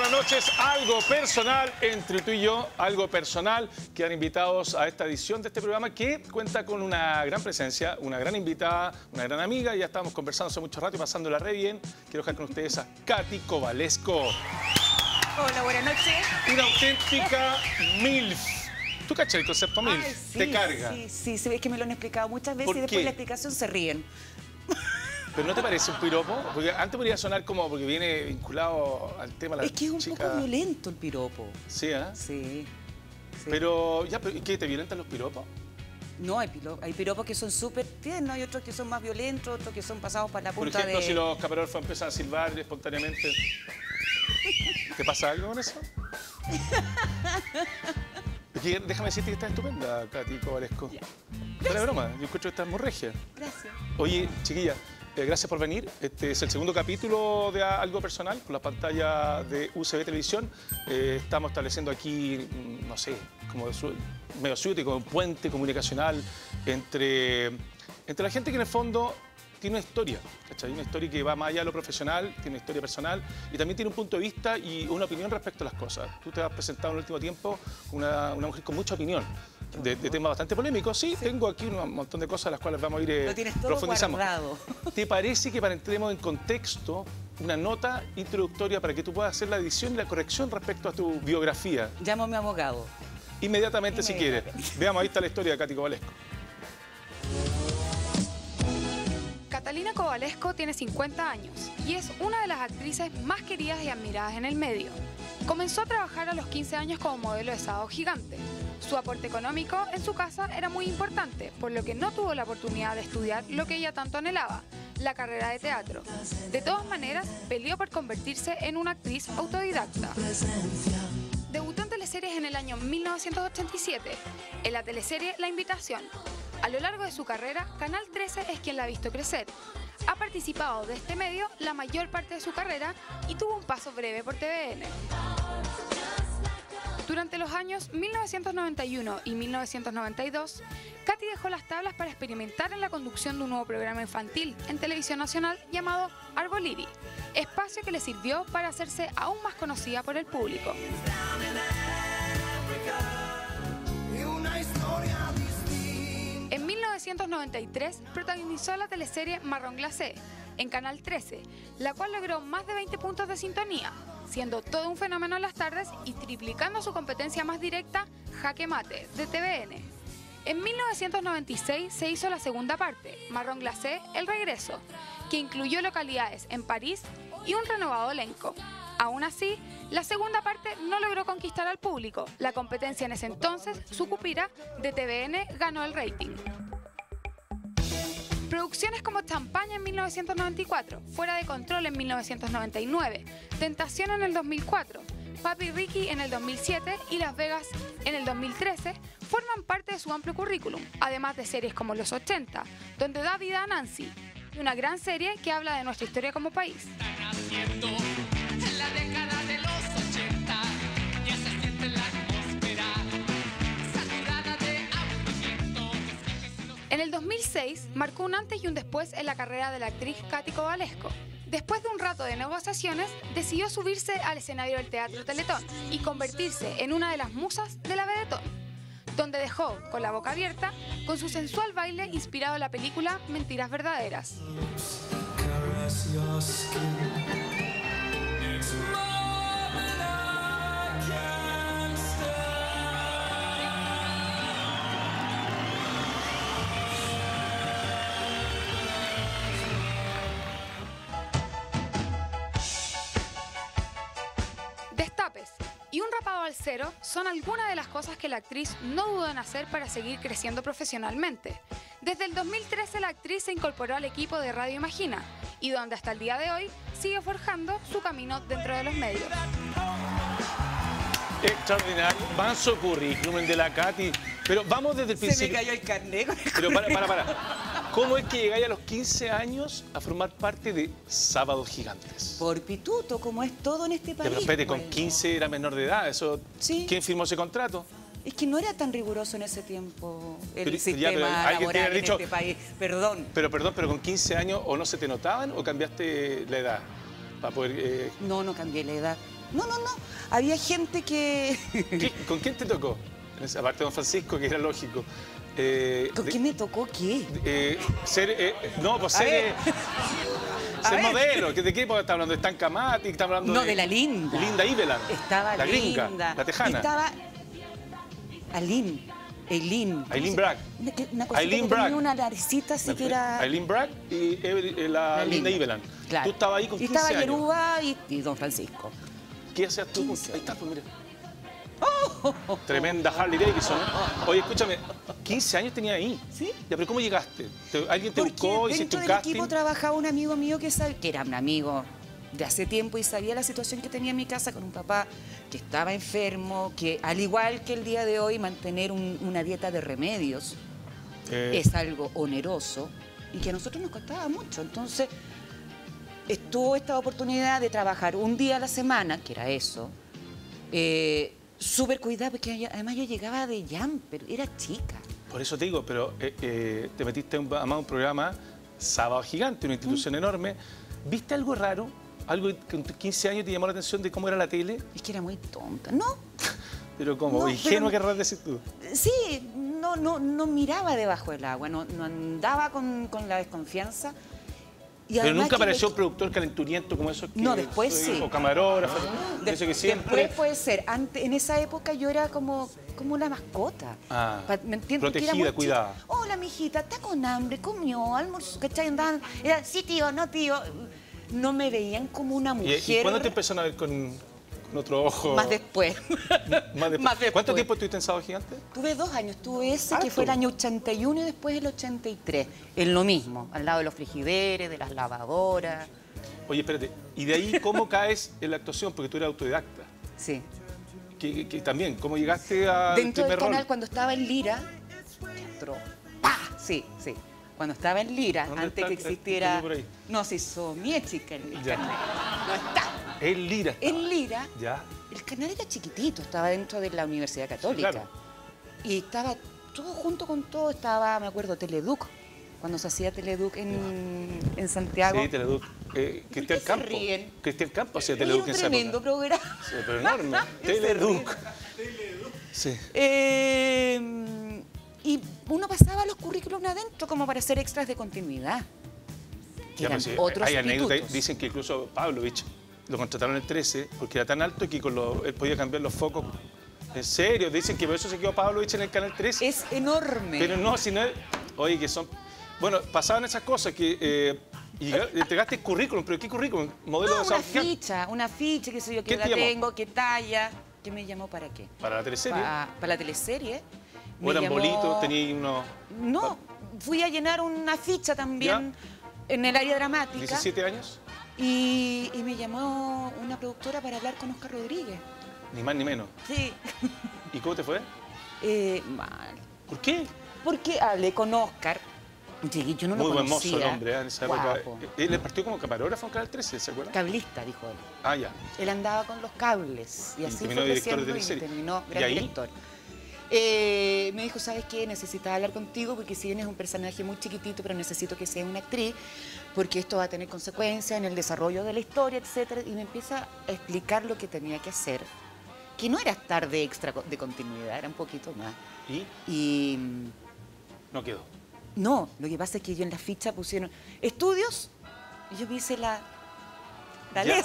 buenas noches. Algo personal entre tú y yo, algo personal. Quedan invitados a esta edición de este programa que cuenta con una gran presencia, una gran invitada, una gran amiga. Ya estamos conversando hace mucho rato y pasándola re bien. Quiero dejar con ustedes a Katy Covalesco. Hola, buenas noches. Una auténtica MILF. ¿Tú cachas el concepto MILF? Ay, sí, Te carga. Sí, sí, sí, es que me lo han explicado muchas veces ¿Por y después de la explicación se ríen. ¿Pero no te parece un piropo? Porque antes podría sonar como porque viene vinculado al tema de la Es que es un chica... poco violento el piropo. Sí, ¿eh? Sí. sí. Pero, ya, pero ¿y ¿qué? ¿Te violentan los piropos? No, hay, piro- hay piropos que son súper tiernos, hay otros que son más violentos, otros que son pasados para la Por punta ejemplo, de... si los caparolfos empiezan a silbar espontáneamente. ¿Te pasa algo con eso? Déjame decirte que estás estupenda, Katy Covalesco. Fuera de broma, yo encuentro que estás muy regia. Gracias. Oye, chiquilla, eh, gracias por venir. Este es el segundo capítulo de Algo Personal con la pantalla de UCB Televisión. Eh, estamos estableciendo aquí, mm, no sé, como medio suyo, como un puente comunicacional entre, entre la gente que en el fondo tiene una historia, ¿cachai? Una historia que va más allá de lo profesional, tiene una historia personal y también tiene un punto de vista y una opinión respecto a las cosas. Tú te has presentado en el último tiempo una, una mujer con mucha opinión. De, de temas bastante polémicos. Sí, tengo aquí un montón de cosas a las cuales vamos a ir eh, Lo tienes todo profundizando. guardado. ¿Te parece que para entremos en contexto, una nota introductoria para que tú puedas hacer la edición y la corrección respecto a tu biografía? Llamo a mi abogado. Inmediatamente, si quieres. Veamos, ahí está la historia de Katy Covalesco. Catalina Covalesco tiene 50 años y es una de las actrices más queridas y admiradas en el medio. Comenzó a trabajar a los 15 años como modelo de sábado gigante. Su aporte económico en su casa era muy importante, por lo que no tuvo la oportunidad de estudiar lo que ella tanto anhelaba, la carrera de teatro. De todas maneras, peleó por convertirse en una actriz autodidacta. Debutó en teleseries en el año 1987, en la teleserie La Invitación. A lo largo de su carrera, Canal 13 es quien la ha visto crecer. Ha participado de este medio la mayor parte de su carrera y tuvo un paso breve por TVN. Durante los años 1991 y 1992, Katy dejó las tablas para experimentar en la conducción de un nuevo programa infantil en televisión nacional llamado Arboliri, espacio que le sirvió para hacerse aún más conocida por el público. 1993 protagonizó la teleserie Marrón Glacé en Canal 13, la cual logró más de 20 puntos de sintonía, siendo todo un fenómeno en las tardes y triplicando su competencia más directa, Jaque Mate, de TVN. En 1996 se hizo la segunda parte, Marrón Glacé, El Regreso, que incluyó localidades en París y un renovado elenco. Aún así, la segunda parte no logró conquistar al público. La competencia en ese entonces, su cupira, de TVN, ganó el rating. Producciones como Champaña en 1994, Fuera de Control en 1999, Tentación en el 2004, Papi Ricky en el 2007 y Las Vegas en el 2013 forman parte de su amplio currículum, además de series como Los 80, donde da vida a Nancy, y una gran serie que habla de nuestra historia como país. En el 2006 marcó un antes y un después en la carrera de la actriz Katy Covalesco. Después de un rato de negociaciones, decidió subirse al escenario del Teatro Teletón y convertirse en una de las musas de la Vedetón, donde dejó con la boca abierta con su sensual baile inspirado en la película Mentiras Verdaderas. Y un rapado al cero son algunas de las cosas que la actriz no dudó en hacer para seguir creciendo profesionalmente. Desde el 2013 la actriz se incorporó al equipo de Radio Imagina y donde hasta el día de hoy sigue forjando su camino dentro de los medios. Extraordinario. Manso currículum el de la Katy. Pero vamos desde el Se me principio. cayó el carnet con el Pero para, para, para. ¿Cómo es que llegáis a los 15 años a formar parte de Sábados Gigantes? Por pituto, como es todo en este Ya, país. pero espérate, con bueno. 15 era menor de edad. Eso, Sí. ¿Quién firmó ese contrato? Es que no era tan riguroso en ese tiempo el Pero- ya, sistema pero alguien te laboral dicho- este país. Perdón. Pero perdón, pero con 15 años o no se te notaban o cambiaste la edad para poder... eh, No, no cambié la edad. No, no, no. Había gente que... ¿Qué- ¿Con quién te tocó? Aparte de don Francisco, que era lógico. Eh, ¿Con de- quién me tocó qué? eh, ser, eh, no, pues ser, eh, ser modelo. ¿Que ¿De qué época está hablando? ¿De Stan Camati? ¿Está hablando No, de la linda. Linda Ivelan. Estaba La gringa, linda. la tejana. Estaba Aline. Eileen. Aileen Bragg. Una, una Aileen que tenía una naricita así que era... Aileen Bragg y la, la Linda Ivelan. Claro. Tú estabas ahí con Y 15 estaba años. Yeruba y, y Don Francisco. ¿Qué hacías tú? con- 15 Ahí está, pues mira. Tremenda Harley Davidson. ¿eh? Oye, escúchame, 15 años tenía ahí. Sí. Ya, pero ¿cómo llegaste? ¿Te- ¿Alguien te Porque buscó? ¿Hiciste dentro del casting? equipo trabajaba un amigo mío que, que era un amigo de hace tiempo y sabía la situación que tenía en mi casa con un papá que estaba enfermo, que al igual que el día de hoy mantener un- una dieta de remedios Eh, es algo oneroso y que a nosotros nos costaba mucho. Entonces, estuvo esta oportunidad de trabajar un día a la semana, que era eso, eh, súper cuidado, porque además yo llegaba de jumper, era chica. Por eso te digo, pero eh, eh, te metiste en un, un programa Sábado Gigante, una Mm. institución enorme. ¿Viste algo raro? Algo que con tus 15 años te llamó la atención de cómo era la tele, Es que era muy tonta. No, pero como No, ingenua querrás decir tú. Sí, no, no, no miraba debajo del agua, no, no andaba con, con la desconfianza. Y Pero nunca apareció un productor calenturiento como eso que No, después soy- sí. O camarógrafo. De- eso que siempre. Después puede ser. Ante- en esa época yo era como, como una mascota. Ah, Pa- ¿Me entiendes? Protegida, muy cuidada. Hola, mijita, está con hambre, comió, almorzó, ¿cachai? Andaban, era, sí, tío, no, tío. No me veían como una ¿Y, mujer. y cuándo te empezaron a ver con, ojo? Más después. Más después. Más después. ¿Cuánto tiempo estuviste en Sábado Gigante? Tuve dos años, tuve ese que fue el año 81 y después el 83, en lo mismo, al lado de los frigideres, de las lavadoras, Oye, espérate. ¿Y de ahí cómo caes en la actuación? Porque tú eras autodidacta. sí. Que, también, ¿cómo llegaste al Dentro del rol? canal, cuando estaba en Lira, entró, ¡pah! Sí, sí. Cuando estaba en Lira, ¿Dónde antes que existiera... No, se hizo mi chica el, el Ya. canal. No está. En Lira. En Lira, Ya. el canal era chiquitito, estaba dentro de la Universidad Católica. Claro. Y estaba todo junto con todo, estaba, me acuerdo, Teleduc, cuando se hacía Teleduc en, en Santiago. Sí, Teleduc. Eh, ¿Por Cristian Campo. ríen? Cristian Campo hacía Teleduc un en esa tremendo programa. Sí, pero enorme. Teleduc. ríen. Sí. Eh, y uno pasaba los currículums adentro como para hacer extras de continuidad. Que Ya, eran pues, sí, otros hay anécdotas, dicen que incluso Pavlovich lo contrataron el 13 porque era tan alto que con lo- él podía cambiar los focos. En serio, dicen que por eso se quedó Pavlovich en el canal 13. Es enorme. Pero no, si no Oye, que son. Bueno, pasaban esas cosas que. Eh, y entregaste el currículum, pero ¿qué currículum? Modelo no, de una ficha, una ficha, qué sé yo, qué ¿Quién te edad llamó? tengo, qué talla. ¿Qué me llamó para qué? Para la teleserie. Para la teleserie. O eran llamó- bolitos, tenía unos. No, fui a llenar una ficha también en el área dramática. 17 años. Y, y me llamó una productora para hablar con Oscar Rodríguez. Ni más ni menos. Sí. ¿Y cómo te fue? Eh, mal. ¿Por qué? Porque hablé con Oscar. Yo no lo Muy buen mozo el hombre, ¿eh? en esa época. Él le partió como camarógrafo en Canal 13, ¿se acuerdan? Cablista, dijo él. Ah, ya. Él andaba con los cables y Y así terminó fue director de y terminó ¿Y gran ahí? director. Eh, me dijo, ¿sabes qué? Necesitaba hablar contigo porque si bien es un personaje muy chiquitito, pero necesito que sea una actriz, porque esto va a tener consecuencias en el desarrollo de la historia, etcétera. Y me empieza a explicar lo que tenía que hacer, que no era estar de extra de continuidad, era un poquito más. Y Y mm, no quedó. no, lo que pasa es que yo en la ficha pusieron estudios y yo hice la, la Ya.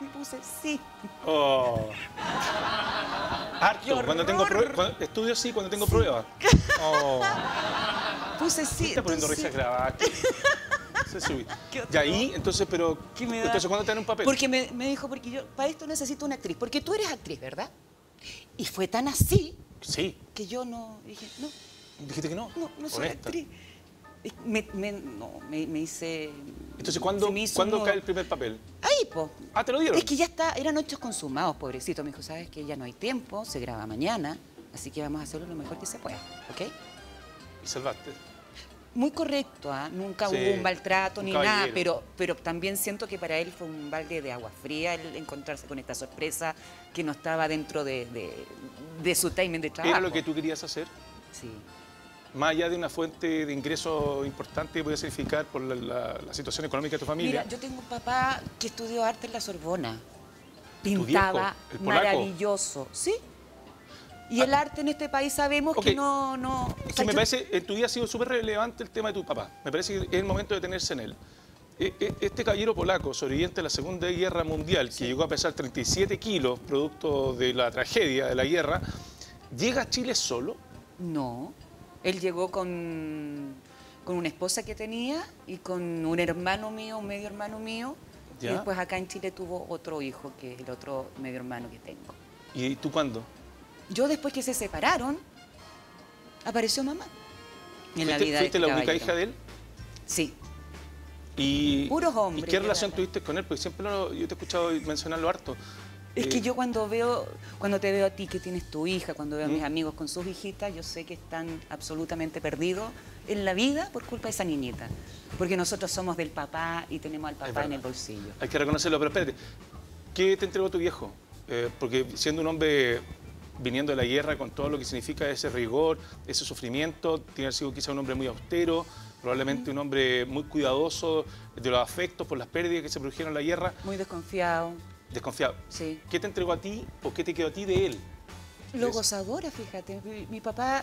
y puse sí. Oh. Harto. ¡Qué Cuando tengo pruebas. Estudio sí, cuando tengo pruebas. Oh. Puse sí. Está poniendo risas grabadas. Se subí. Y ahí, entonces, pero. ¿Qué me da? Entonces, ¿cuándo te dan un papel? Porque me, me dijo, porque yo para esto necesito una actriz, porque tú eres actriz, ¿verdad? Y fue tan así Sí. que yo no dije, no, Dijiste que no. no, no soy Honesta. actriz. Me, me- no, me, me hice. Entonces, ¿cuándo, se me hizo ¿cuándo un cae el primer papel? Ahí, po. Ah, te lo dieron. Es que ya está, eran hechos consumados, pobrecito. Me dijo, sabes que ya no hay tiempo, se graba mañana, así que vamos a hacerlo lo mejor que se pueda, ¿ok? Y salvaste. Muy correcto, ¿ah? nunca Sí, hubo un maltrato un ni nada, pero, pero también siento que para él fue un balde de agua fría el encontrarse con esta sorpresa que no estaba dentro de, de- de su timing de trabajo. ¿Era lo que tú querías hacer? Sí. Más allá de una fuente de ingreso importante que podía significar por la, la- la situación económica de tu familia. Mira, yo tengo un papá que estudió arte en la Sorbona Pintaba maravilloso, ¿sí? Y el arte en este país sabemos que no... no o Es sea, que me yo- parece, en tu vida ha sido súper relevante el tema de tu papá. Me parece que es el momento de detenerse en él. E- e- Este caballero polaco, sobreviviente de la Segunda Guerra Mundial, que llegó a pesar 37 kilos, producto de la tragedia de la guerra, llega a Chile solo. No, él llegó con, con una esposa que tenía y con un hermano mío, un medio hermano mío. Ya. Y después acá en Chile tuvo otro hijo, que es el otro medio hermano que tengo. ¿Y tú cuándo? Yo después que se separaron, apareció mamá. En la ¿Fuiste, vida fuiste de este la única hija de él? Sí, Y, Puros hombres, ¿Y qué relación tuviste con él? Porque siempre lo- yo te he escuchado mencionarlo harto. Es que yo cuando veo, cuando te veo a ti que tienes tu hija, cuando veo a mis amigos con sus hijitas, yo sé que están absolutamente perdidos en la vida por culpa de esa niñita. Porque nosotros somos del papá y tenemos al papá en el bolsillo. Hay que reconocerlo, pero espérate. ¿Qué te entregó tu viejo? Eh, porque siendo un hombre viniendo de la guerra con todo lo que significa ese rigor, ese sufrimiento, tiene sido quizá un hombre muy austero, probablemente un hombre muy cuidadoso de los afectos por las pérdidas que se produjeron en la guerra, Muy desconfiado, desconfiado. sí. ¿Qué te entregó a ti o qué te quedó a ti de él? Lo gozadora, fíjate. Mi, mi papá,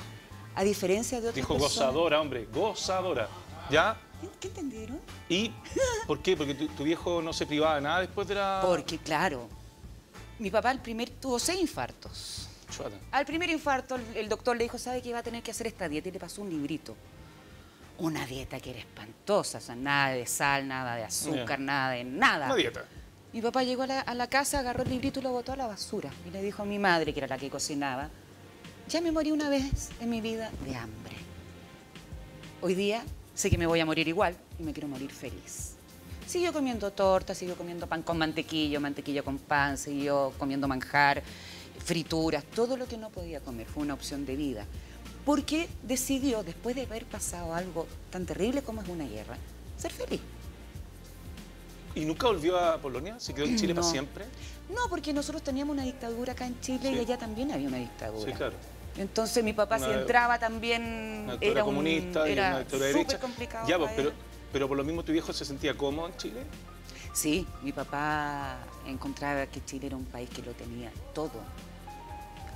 a diferencia de otras Dijo personas... gozadora, hombre, gozadora. ¿Ya? ¿Qué- ¿Qué entendieron? ¿Y por qué? Porque tu, tu viejo no se privaba de nada después de la... Porque, claro, mi papá el primer tuvo seis infartos. Chuata. Al primer infarto, el, el doctor le dijo, ¿sabe que iba a tener que hacer esta dieta? Y le pasó un librito. Una dieta que era espantosa, o sea, nada de sal, nada de azúcar, nada de nada. Una dieta. Mi papá llegó a la, a la casa, agarró el librito y lo botó a la basura. Y le dijo a mi madre, que era la que cocinaba, ya me morí una vez en mi vida de hambre. Hoy día sé que me voy a morir igual y me quiero morir feliz. Siguió comiendo torta, siguió comiendo pan con mantequilla, mantequilla con pan, siguió comiendo manjar, frituras, todo lo que no podía comer. Fue una opción de vida. Porque decidió, después de haber pasado algo tan terrible como es una guerra, ser feliz. ¿Y nunca volvió a Polonia? ¿Se quedó en Chile para siempre? No, porque nosotros teníamos una dictadura acá en Chile Sí. y allá también había una dictadura. Sí, claro. Entonces mi papá si Una- entraba también Una era un- comunista y era una dictadura derecha. complicado. Ya, pues, pero, pero por lo mismo tu viejo se sentía cómodo en Chile. Sí, mi papá encontraba que Chile era un país que lo tenía todo.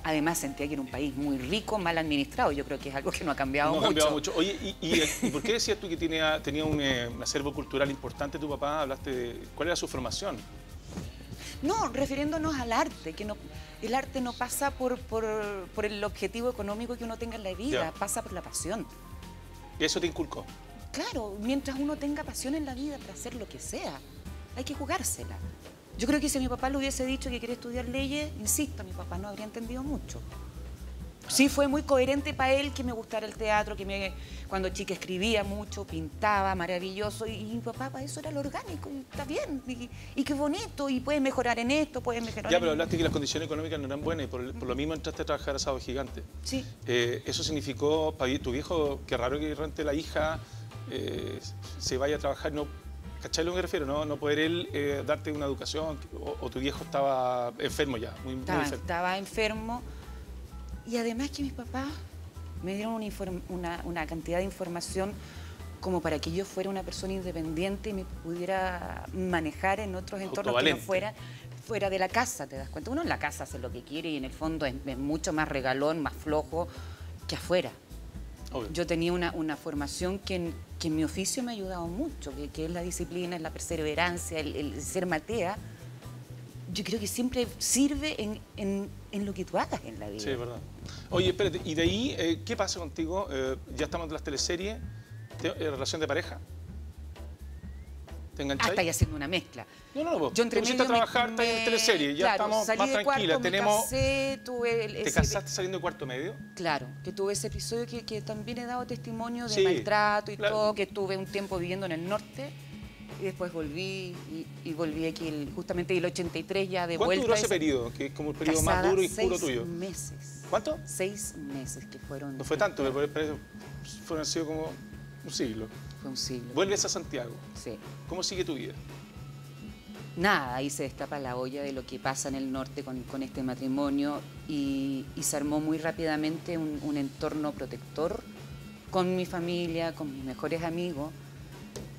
Además sentía que era un país muy rico, mal administrado. Yo creo que es algo que no ha cambiado no ha mucho. cambiado mucho. Oye, ¿y, y- y por qué decías tú que tenía, tenía un, eh, un acervo cultural importante tu papá? Hablaste de... ¿Cuál era su formación? No, refiriéndonos al arte, que no, el arte no pasa por, por, por el objetivo económico que uno tenga en la vida, Ya. pasa por la pasión. Y eso te inculcó. Claro, mientras uno tenga pasión en la vida para hacer lo que sea, hay que jugársela. Yo creo que si mi papá le hubiese dicho que quiere estudiar leyes, insisto, mi papá no habría entendido mucho. Sí, fue muy coherente para él que me gustara el teatro, que me, cuando chica escribía mucho, pintaba, maravilloso, y, y mi papá para eso era lo orgánico, y está bien, y, y qué bonito, y puedes mejorar en esto, puedes mejorar Ya, en pero hablaste que las condiciones económicas no eran buenas y por, por lo mismo entraste a trabajar a Sábado Gigante. Sí. Eh, eso significó, para tu viejo, qué raro que de repente la hija eh, se vaya a trabajar, no, ¿cachai lo que me refiero? No, no poder él eh, darte una educación, o, o tu viejo estaba enfermo ya, muy, muy Estaba, enfermo. estaba enfermo. Y además que mis papás me dieron una, una- una cantidad de información como para que yo fuera una persona independiente y me pudiera manejar en otros entornos que no fuera, fuera de la casa, ¿te das cuenta? Uno en la casa hace lo que quiere y en el fondo es, es mucho más regalón, más flojo que afuera. Obvio. Yo tenía una, una formación que que en mi oficio me ha ayudado mucho, que, que es la disciplina, es la perseverancia, el, el ser matea. Yo creo que siempre sirve en, en- en lo que tú hagas en la vida. Sí, es verdad. Oye, espérate, y de ahí, eh, ¿qué pasa contigo? Eh, ya estamos en las teleseries, ¿Te- eh, relación de pareja. ¿Te Ah, engancháis? estáis haciendo una mezcla. No, no, no. Yo entre a medio me- trabajar, estás en me- teleseries, ya claro, estamos salí más de Tenemos, Me casé, tuve el- ¿Te ese- casaste saliendo de cuarto medio? Claro, que tuve ese episodio que, que también he dado testimonio de Sí, maltrato y claro. todo, que estuve un tiempo viviendo en el norte y después volví y, y volví aquí el- justamente el 83 ya de ¿Cuánto vuelta. duró a ese periodo? Que es como el periodo más duro y puro seis tuyo. meses. ¿Cuánto? Seis meses que fueron. No fue tanto, pero pero fueron sido como un siglo. Fue un siglo. Vuelves a Santiago. Sí. ¿Cómo sigue tu vida? Nada, ahí se destapa la olla de lo que pasa en el norte con, con este matrimonio y, y se armó muy rápidamente un, un entorno protector con mi familia, con mis mejores amigos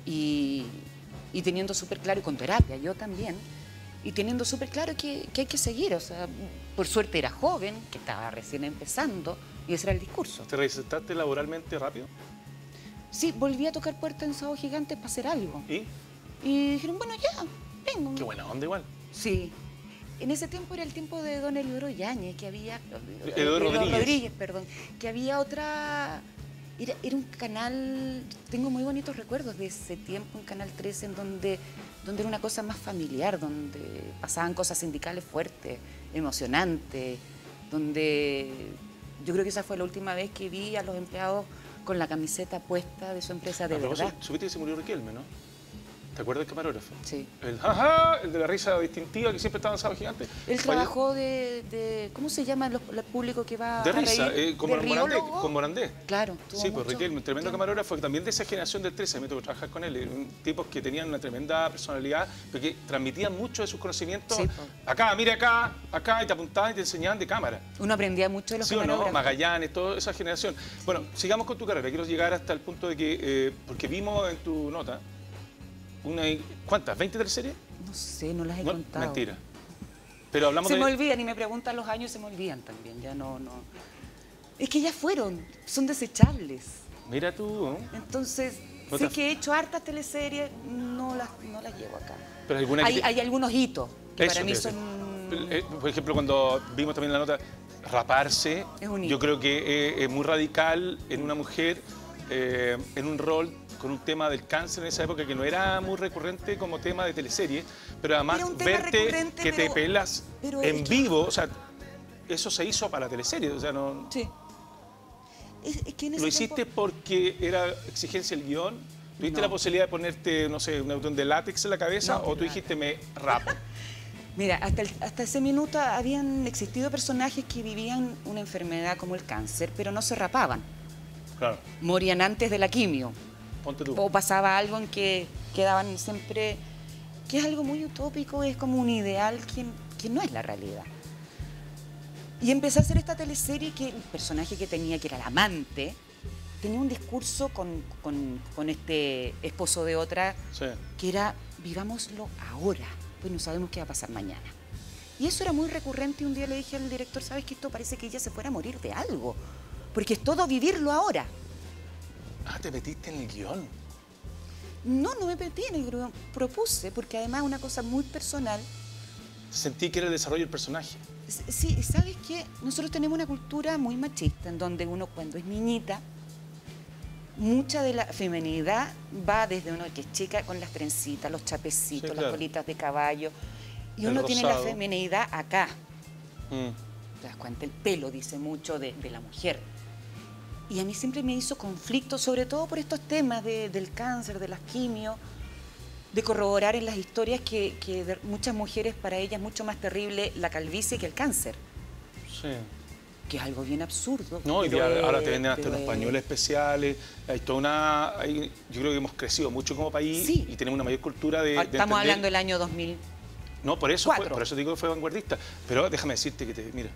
y, y teniendo súper claro, y con terapia, yo también, y teniendo súper claro que, que hay que seguir. O sea, por suerte era joven, que estaba recién empezando, y ese era el discurso. ¿Te reinsertaste laboralmente rápido? Sí, volví a tocar puertas en Sábado Gigante para hacer algo. ¿Y? Y dijeron, bueno, ya, vengo. Qué buena onda igual. Sí. En ese tiempo era el tiempo de don Eliodoro Yáñez, que había... Eliodoro Rodríguez. perdón. Que había otra... Era, era un canal... Tengo muy bonitos recuerdos de ese tiempo, un Canal 13, en donde, donde era una cosa más familiar, donde pasaban cosas sindicales fuertes, emocionantes, donde... Yo creo que esa fue la última vez que vi a los empleados con la camiseta puesta de su empresa de verdad. Supiste que se murió Riquelme, ¿no? ¿Te acuerdas del camarógrafo? Sí. El jaja, el de la risa distintiva que siempre estaba en Sábado Gigante. Él trabajó de, de- ¿Cómo se llama los- el público que va De a risa, reír? eh, ¿De Morandé, con Morandé. Claro. Sí, pues Riquelme, un tremendo camarógrafo, también de esa generación del 13, me tocó trabajar con él, un tipos que tenían una tremenda personalidad, porque transmitían mucho de sus conocimientos. Sí, pues. Acá, mire acá, acá, y te apuntaban y te enseñaban de cámara. Uno aprendía mucho de los ¿Sí o no? camarógrafos. Magallanes, toda esa generación. Bueno, sigamos con tu carrera. Quiero llegar hasta el punto de que, eh, porque vimos en tu nota, una, ¿cuántas? ¿20 teleseries? No sé, no las he No, contado. mentira. Pero hablamos Se de... me olvidan y me preguntan los años y se me olvidan también. Ya no, no. Es que ya fueron, son desechables. Mira tú, ¿no? Entonces, No sé te- que he hecho hartas teleseries, no las, no las llevo acá. Pero alguna Hay, algunos hitos que Eso para mí son. Eh, Por ejemplo, cuando vimos también la nota, raparse, Es un hito. yo creo que eh, es muy radical en una mujer, eh, en un rol con un tema del cáncer en esa época que no era muy recurrente como tema de teleserie, pero además verte que te pelas en que- vivo, o sea, eso se hizo para teleserie, o sea, no, Sí. Es, es que en ¿Lo hiciste tiempo- porque era exigencia el guion? ¿Tuviste No. la posibilidad de ponerte, no sé, un botón de látex en la cabeza? No, ¿O tú dijiste me rapo? Mira, hasta, el- hasta ese minuto habían existido personajes que vivían una enfermedad como el cáncer, pero no se rapaban. Claro, Morían antes de la quimio. Ponte tú. O pasaba algo en que quedaban siempre, que es algo muy utópico, es como un ideal que, que no es la realidad. Y empecé a hacer esta teleserie que el personaje que tenía, que era el amante, tenía un discurso con, con- con este esposo de otra Sí. que era vivámoslo ahora, pues no sabemos qué va a pasar mañana. Y eso era muy recurrente y un día le dije al director, ¿sabes que esto parece que ella se fuera a morir de algo? Porque es todo vivirlo ahora. Ah, te metiste en el guion. No, no me metí en el grupo, propuse, porque además es una cosa muy personal. Sentí que era el desarrollo del personaje. Sí, ¿sabes qué? Nosotros tenemos una cultura muy machista, en donde uno cuando es niñita, mucha de la feminidad va desde uno que es chica con las trencitas, los chapecitos, Sí, las colitas de caballo, y El uno tiene la feminidad acá. Mm. te das cuenta, el pelo dice mucho de, de la mujer. Y a mí siempre me hizo conflicto, sobre todo por estos temas de- del cáncer, de las quimios, de corroborar en las historias que, que de muchas mujeres para ellas es mucho más terrible la calvicie que el cáncer, Sí. que es algo bien absurdo. No, y ahora, te venden hasta los pañuelos especiales. Hay toda una. hay- yo creo que hemos crecido mucho como país Sí. y tenemos una mayor cultura de. de Estamos entender- hablando del año 2000. No, por eso, fue, por eso digo que fue vanguardista. Pero déjame decirte que te. Mira,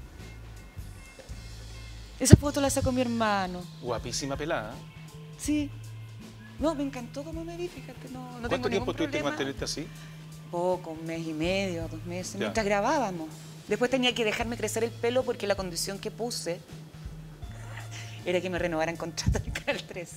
Esa foto la sacó mi hermano. guapísima pelada. Sí. No, me encantó cómo me vi, fíjate, no, no tengo ¿Cuánto tiempo ningún tuviste mantenerte así? Poco, un mes y medio, dos meses, Ya. mientras grabábamos. Después tenía que dejarme crecer el pelo porque la condición que puse era que me renovaran contrato en Canal 13.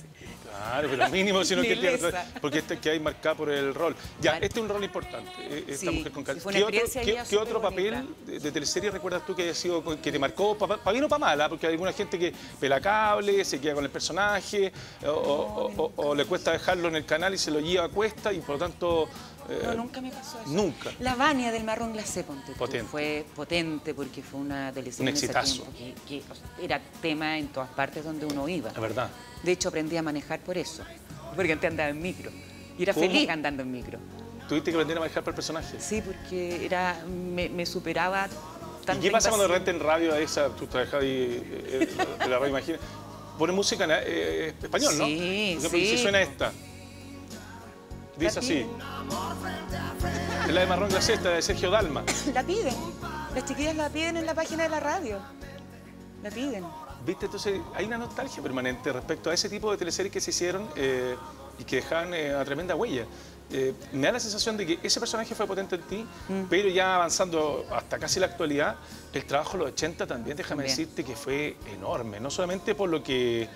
Claro, pero mínimo, sino que tiene- porque este que hay marcado por el rol. Ya, este es un rol importante. eh, Esta Sí, mujer con cáncer. ¿Qué otro, qué- otro papel de, de teleserie recuerdas tú que haya sido que te marcó para bien o para mal? ah? Porque hay alguna gente que pela cable, se queda con el personaje, o, o- o- o le cuesta dejarlo en el canal y se lo lleva a cuesta y por lo tanto. Eh, No, nunca me pasó eso. nunca. La Vania del marrón glacé, ponte tú, Potente. fue potente porque fue una teleserie Un exitazo. que, que, era tema en todas partes donde uno iba. La verdad. De hecho, aprendí a manejar por eso, porque antes andaba en micro. Y era ¿Cómo? feliz andando en micro. Tuviste que aprender a manejar para el personaje. Sí, porque era, me, me superaba ¿Y tanta qué pasa cuando de repente en radio esa, tú trabajas ahí, eh, eh, la radio, imagina, pone música en eh, español, ¿no? Sí, Por ejemplo, y sí. si suena esta. Dice La así. Es la de Marrón Glacé, esta de Sergio Dalma. La piden. Las chiquillas la piden en la página de la radio. La piden. ¿Viste? Entonces hay una nostalgia permanente respecto a ese tipo de teleseries que se hicieron eh, y que dejaban eh, una tremenda huella. Eh, me da la sensación de que ese personaje fue potente en ti, Mm. pero ya avanzando hasta casi la actualidad, el trabajo de los 80 también, déjame También. decirte que fue enorme, no solamente por lo que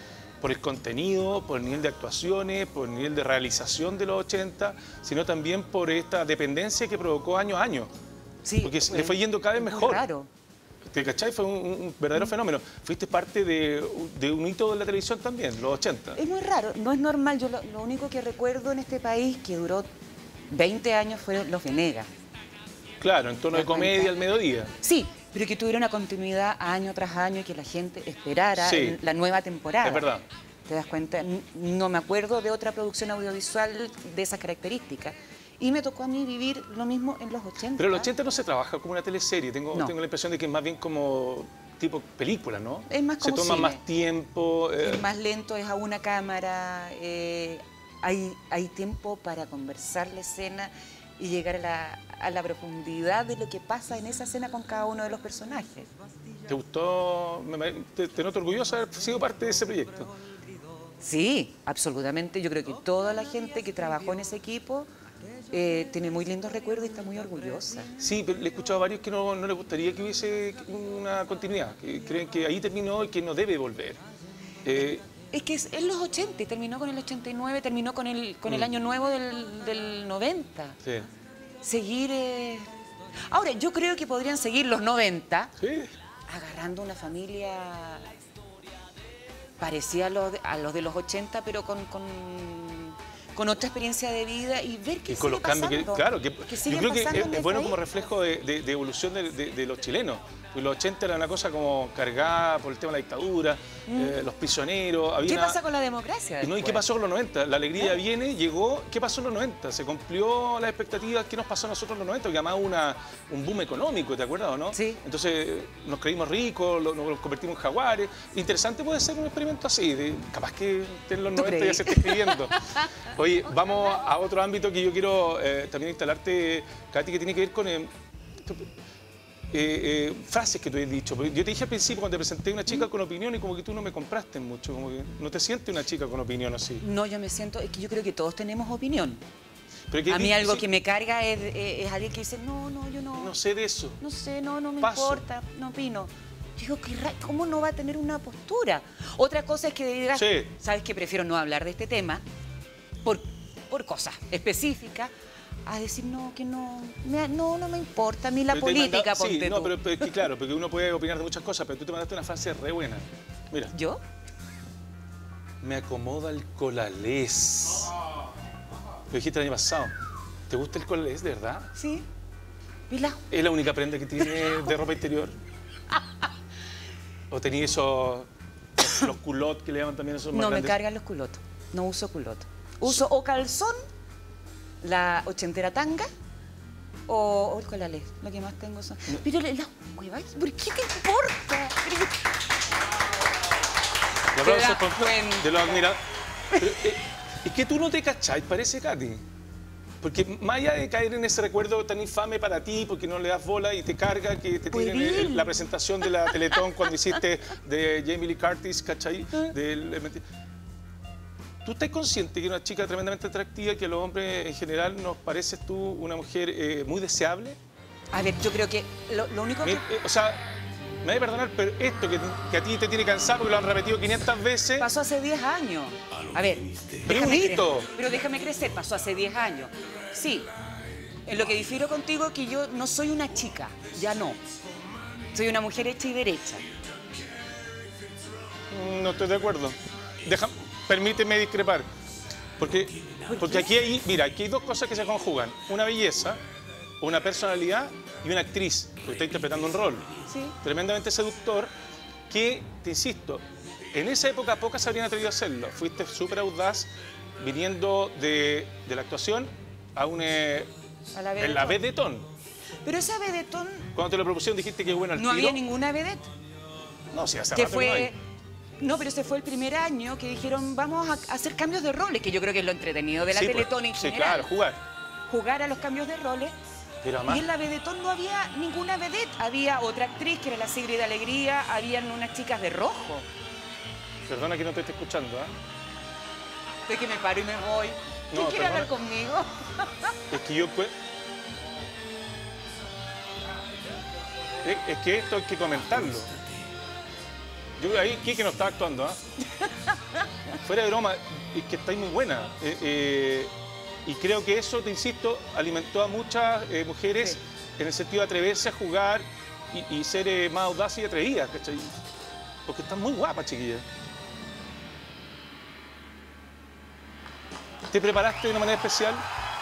por el contenido, por el nivel de actuaciones, por el nivel de realización de los 80, sino también por esta dependencia que provocó año a año. Sí, Porque le fue yendo cada vez mejor. raro. ¿Te cachai? Fue un, un verdadero fenómeno. Fuiste parte de, de un hito de la televisión también, los 80. Es muy raro, no es normal. Yo lo, lo único que recuerdo en este país que duró 20 años fueron los Venegas. Claro, en tono ¿Te de comedia al mediodía. Sí, pero que tuviera una continuidad año tras año y que la gente esperara Sí. en la nueva temporada. Es verdad. ¿Te das cuenta? No me acuerdo de otra producción audiovisual de esas características. Y me tocó a mí vivir lo mismo en los 80. Pero el 80 no se trabaja como una teleserie. Tengo, No. tengo la impresión de que es más bien como tipo película, ¿no? Es más Se como toma cine. más tiempo. eh, Es más lento, es a una cámara, eh, hay, hay tiempo para conversar la escena y llegar a la, a la profundidad de lo que pasa en esa escena con cada uno de los personajes. ¿Te gustó? Te, te noto orgulloso de haber sido parte de ese proyecto. Sí, absolutamente. Yo creo que toda la gente que trabajó en ese equipo eh, tiene muy lindos recuerdos y está muy orgullosa. Sí, pero le he escuchado a varios que no, no les gustaría que hubiese una continuidad, que creen que ahí terminó y que no debe volver. Eh, Es que es en los 80, y terminó con el 89, terminó con el, con el Mm. año nuevo del, del 90. sí. Seguir... eh, Ahora, yo creo que podrían seguir los 90 Sí. agarrando una familia parecida a los de, a los, de los 80, pero con, con, con otra experiencia de vida y ver qué Y con sigue los cambios que, pasando, claro, que, que yo creo que pasando es, es el bueno como reflejo de, de- de evolución de los chilenos. Porque los 80 era una cosa como cargada por el tema de la dictadura, eh, los prisioneros. Había Mm. ¿Qué una- pasa con la democracia? Y, no, ¿Y qué pasó con los 90? La alegría viene, llegó. ¿Qué pasó en los 90? Se cumplió las expectativas. ¿Qué nos pasó a nosotros en los 90? Porque además una, un boom económico, ¿te acuerdas o no? Sí. Entonces nos creímos ricos, lo- nos convertimos en jaguares. Interesante puede ser un experimento así. de- capaz que en los ¿Tú 90 ya se está escribiendo. Oye, vamos a otro ámbito que yo quiero eh, también instalarte, Katy, que tiene que ver con... eh, eh, frases que tú has dicho. Yo te dije al principio cuando te presenté una chica con opinión y como que tú no me compraste mucho, como que no te sientes una chica con opinión así. No, yo me siento, es que yo creo que todos tenemos opinión. Pero que A mí algo sí, que me carga es, es- es alguien que dice, no, no, yo no, No sé de eso. no sé, no, no me Paso. importa, no opino. Digo, ¿qué ra- ¿cómo no va a tener una postura? Otra cosa es que digas, Sí. sabes que prefiero no hablar de este tema por, por cosas específicas, a decir, no, que no, me- no, no me importa, a mí la Pero política, manda- ponte Sí, no, tú. pero, pero es que claro, porque uno puede opinar de muchas cosas, pero tú te mandaste una frase re buena. Mira, ¿Yo? me acomoda el colalés. Lo dijiste el año pasado. ¿Te gusta el colalés, de verdad? Sí. Mira, ¿Es la única prenda que tiene de ropa interior? ¿O tenía esos, los culottes que le llaman también esos más no me cargan los culotos, no uso culoto. Uso o calzón, la ochentera tanga, o, o el colalés. Lo que más tengo son... Pero la hueva, ¿por qué te importa? Pero- Te das cuenta. de los admiradores. Pero, eh, es que tú no te cacháis, parece, Katy. Porque más allá de caer en ese recuerdo tan infame para ti, porque no le das bola y te carga que te tienen eh, la presentación de la Teletón cuando hiciste de Jamie Lee Curtis, ¿cachai? Ah. ¿Tú estás consciente que una chica tremendamente atractiva, que a los hombres en general nos pareces tú una mujer eh, muy deseable? A ver, yo creo que lo, lo único que eh, o sea, me voy a perdonar, pero esto que, que a ti te tiene cansado porque lo han repetido 500 veces. pasó hace 10 años. A ver, Pero es un déjame hito. cre- Pero déjame crecer, pasó hace 10 años. Sí, en lo que difiero contigo que yo no soy una chica, ya no. Soy una mujer hecha y derecha. No estoy de acuerdo. Deja, permíteme discrepar. Porque, porque aquí hay, mira, aquí hay dos cosas que se conjugan. Una belleza, una personalidad y una actriz, que está interpretando un rol. Sí. Tremendamente seductor, que, te insisto, en esa época pocas se habrían atrevido a hacerlo. Fuiste súper audaz, viniendo de, de la actuación a un... eh, A la en la vedetón. vez de ton. Pero esa vedetón Cuando te lo propusieron dijiste que bueno al no tiro. había ninguna vedette. No, sí, hace Que rato que no fue. hay. No, pero ese fue el primer año que dijeron vamos a hacer cambios de roles, que yo creo que es lo entretenido de la Sí, pues, Teletón en Sí, general. claro, jugar. Jugar a los cambios de roles. Y en la vedetón no había ninguna vedette. Había otra actriz que era la Sigrid de Alegría, habían unas chicas de rojo. Perdona que no te esté escuchando, ¿ah? De que me paro y me voy. ¿Quién No, quiere hablar conmigo? Es que yo... cue- Es, es que esto hay que comentarlo. Yo ahí, que no está actuando, ¿ah? Fuera de broma, es que estáis muy buena. Eh, eh, y creo que eso, te insisto, alimentó a muchas eh, mujeres Sí. en el sentido de atreverse a jugar y, y ser más audaces y atrevidas, ¿cachai? Porque están muy guapas, chiquillas. ¿Te preparaste de una manera especial?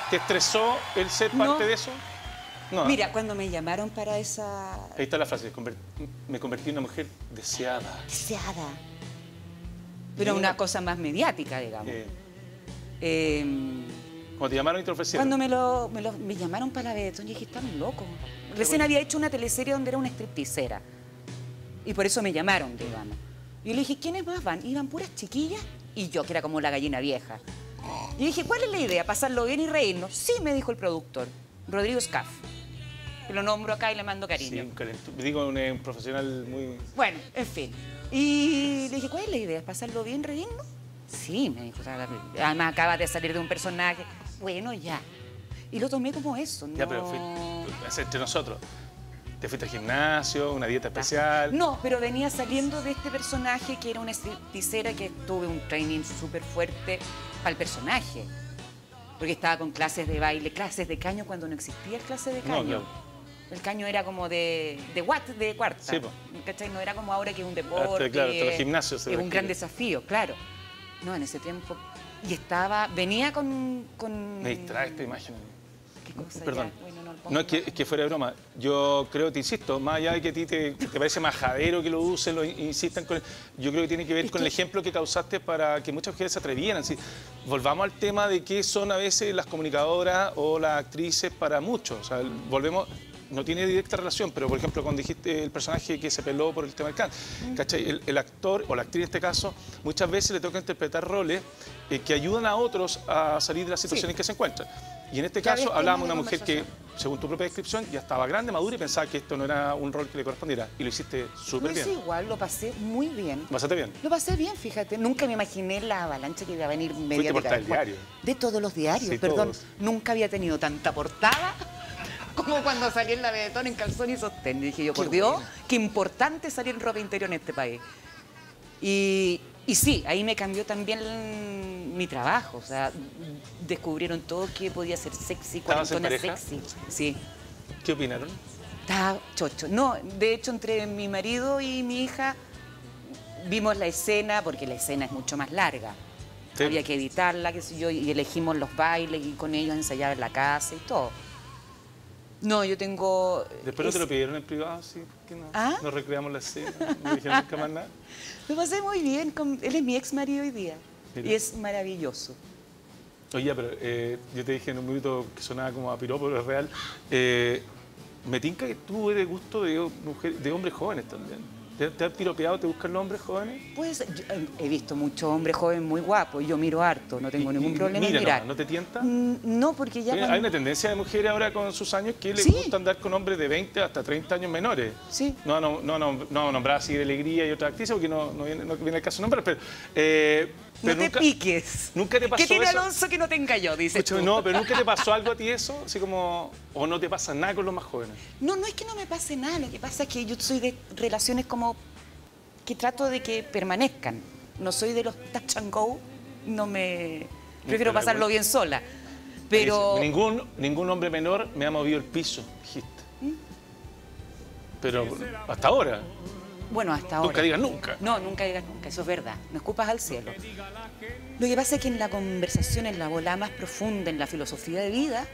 ¿Te estresó el ser No. parte de eso? No. Mira, cuando me llamaron para esa Ahí está la frase, me convertí en una mujer deseada. deseada, pero una cosa más mediática, digamos. Eh, Eh, cuando te llamaron y te ofrecieron. cuando me, lo, me, lo- me llamaron para la yo dije, están locos. Recién había hecho una teleserie donde era una stripteasera. Y por eso me llamaron, digamos. Y yo le dije, ¿quiénes más van? Iban puras chiquillas y yo, que era como la gallina vieja. Y dije, ¿cuál es la idea? ¿Pasarlo bien y reírnos? Sí, me dijo el productor, Rodrigo Scaff. Que lo nombro acá y le mando Sí, cariño. un calentu- Digo, un, eh, un profesional muy... Bueno, en fin. Y le dije, ¿cuál es la idea? ¿Pasarlo bien, reírnos? Sí, me dijo. además acaba de salir de un personaje. Bueno, ya. Y lo tomé como eso. Ya, no- pero fui, entre nosotros. Te fuiste al gimnasio, una dieta especial. No, pero venía saliendo de este personaje que era una stripteasera que tuve un training súper fuerte para el personaje. Porque estaba con clases de baile, clases de caño cuando no existía el clase de No, caño. Claro. El caño era como de, de what, de cuarta. Sí, po. ¿Cachai? No era como ahora que es un deporte. claro, hasta los gimnasios se Es un gran desafío, claro. No, en ese tiempo. Y estaba, venía con. con Me distrae esta imagen. ¿Qué cosa? Ya, Perdón. bueno, no es que, es que fuera de broma. Yo creo, te insisto, más allá de que a ti te, te parece majadero que lo usen, lo insistan con... Yo creo que tiene que ver Es con que- el ejemplo que causaste para que muchas mujeres se atrevieran. Así, volvamos al tema de qué son a veces las comunicadoras o las actrices para muchos. O sea, volvemos... No tiene directa relación, pero por ejemplo, cuando dijiste el personaje que se peló por el tema del cáncer, ¿cachai? El, el actor o la actriz en este caso, muchas veces le toca interpretar roles eh, que ayudan a otros a salir de la situación Sí. en que se encuentran. Y en este Ya caso hablábamos de una mujer que, según tu propia descripción, ya estaba grande, madura y pensaba que esto no era un rol que le correspondiera. Y lo hiciste súper bien. igual, lo pasé muy bien. Pasaste bien. Lo pasé bien, fíjate. Nunca me imaginé la avalancha que iba a venir mediática. portada del diario. De todos los diarios, Sí, perdón. todos. Nunca había tenido tanta portada como cuando salí en la Vedetón en calzón y sostén. Y dije yo, por Qué Dios, buena. qué importante salir en ropa interior en este país. Y, y sí, ahí me cambió también mi trabajo. O sea, descubrieron todo que podía ser sexy, ¿Estabas en cuarentona sexy. Sí. ¿Qué opinaron? Estaba chocho. No, de hecho, entre mi marido y mi hija vimos la escena, porque la escena es mucho más larga. Sí. Había que editarla, qué sé yo, y elegimos los bailes y con ellos ensayar en la casa y todo. No, yo tengo... Después no te lo pidieron en privado, sí, ¿por qué no? ¿Ah? No recreamos la escena, no dijeron nunca más nada. Lo pasé muy bien, con, él es mi ex marido hoy día. Mira. Y es maravilloso. Oye, pero eh, yo te dije en un minuto que sonaba como a piropo, pero es real. Eh, me tinca que tú eres gusto de, mujer, de hombres jóvenes también. ¿Te, te han piropeado, te buscan los hombres jóvenes? Pues yo, eh, he visto muchos hombres jóvenes muy guapos, yo miro harto, no tengo Y- ningún problema en mira mirar. ¿no te tienta? Mm, No, porque ya... Hay cuando- una tendencia de mujeres ahora con sus años que les Sí. gusta andar con hombres de 20 hasta 30 años menores. Sí. No, no, no, no, no nombrar así de alegría y otras actrices porque no, no, viene, no viene el caso nombrar, pero, eh, No te nunca, piques. nunca te pasó ¿Qué tiene eso? Alonso que no tenga yo? Tú. no, pero nunca te pasó algo a ti eso, así como, o no te pasa nada con los más jóvenes. No, no es que no me pase nada, lo que pasa es que yo soy de relaciones como que trato de que permanezcan. No soy de los touch and go, no me... Prefiero pasarlo bien sola. Pero... Ningún, ningún hombre menor me ha movido el piso, dijiste. ¿Mm? Pero hasta ahora, Bueno, hasta ahora. nunca digas nunca. No, nunca digas nunca, eso es verdad. No escupas al cielo. Lo que pasa es que en la conversación, en la bola más profunda, en la filosofía de vida,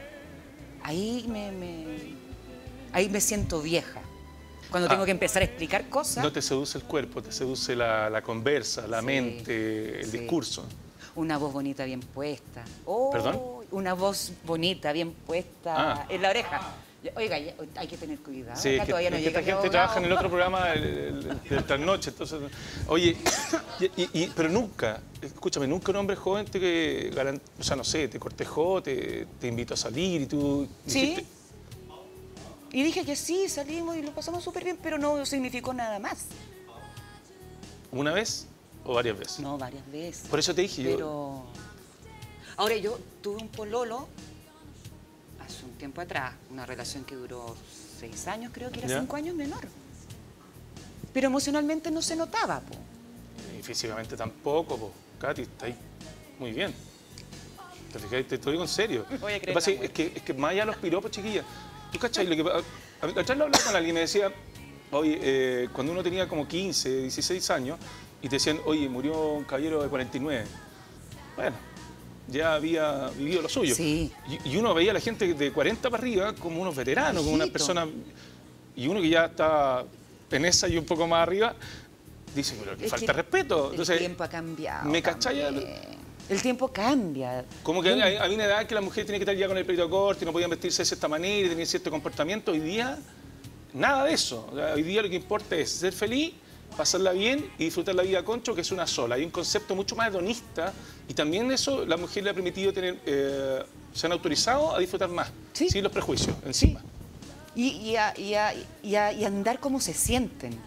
ahí me, me- ahí me siento vieja. Cuando Ah. tengo que empezar a explicar cosas, No te seduce el cuerpo, te seduce la, la conversa, la Sí, mente, el sí. discurso. una voz bonita bien puesta. Oh, ¿Perdón? Una voz bonita bien puesta Ah. en la oreja. Oiga, hay que tener cuidado. Sí, Acá es que, todavía no es que llega esta gente trabaja en el otro programa el, el- del trasnoche, entonces... Oye, y- y- y- pero nunca, escúchame, nunca un hombre joven te, garan- o sea, no sé, te cortejó, te, te invitó a salir y tú Sí. Y dije que sí, salimos y lo pasamos súper bien, pero no significó nada más. ¿Una vez o varias veces? No, varias veces. Por eso te dije, yo, Pero. Ahora, yo tuve un pololo tiempo atrás, una relación que duró seis años, creo que era Ya. cinco años menor. Pero emocionalmente no se notaba, po. y físicamente tampoco, po. Katy, está ahí muy bien. ¿Te fijas? Te estoy digo en serio. Voy a Lo que creer pasa es, que, es que más allá los piropos, chiquillas, ¿tú cachai? Lo que, atrás lo hablaba con alguien y me decía, oye, eh, cuando uno tenía como 15, 16 años, y te decían, oye, murió un caballero de 49. Bueno, ya había vivido lo suyo. Sí. Y, y uno veía a la gente de 40 para arriba como unos veteranos, como una Viejito. persona... Y uno que ya está en esa y un poco más arriba, dice, pero que Es falta que respeto. Entonces, el tiempo ha cambiado. ¿me también. El tiempo cambia. como que hay una edad que la mujer tiene que estar ya con el pelito corto y no podían vestirse de cierta manera y tener cierto comportamiento. Hoy día, nada de eso. O sea, hoy día lo que importa es ser feliz, pasarla bien y disfrutar la vida concho, que es una sola. Hay un concepto mucho más hedonista y también eso la mujer le ha permitido tener, eh, se han autorizado a disfrutar más, Sí. sin los prejuicios encima. Y, y a, y a- y a- y andar como se sienten.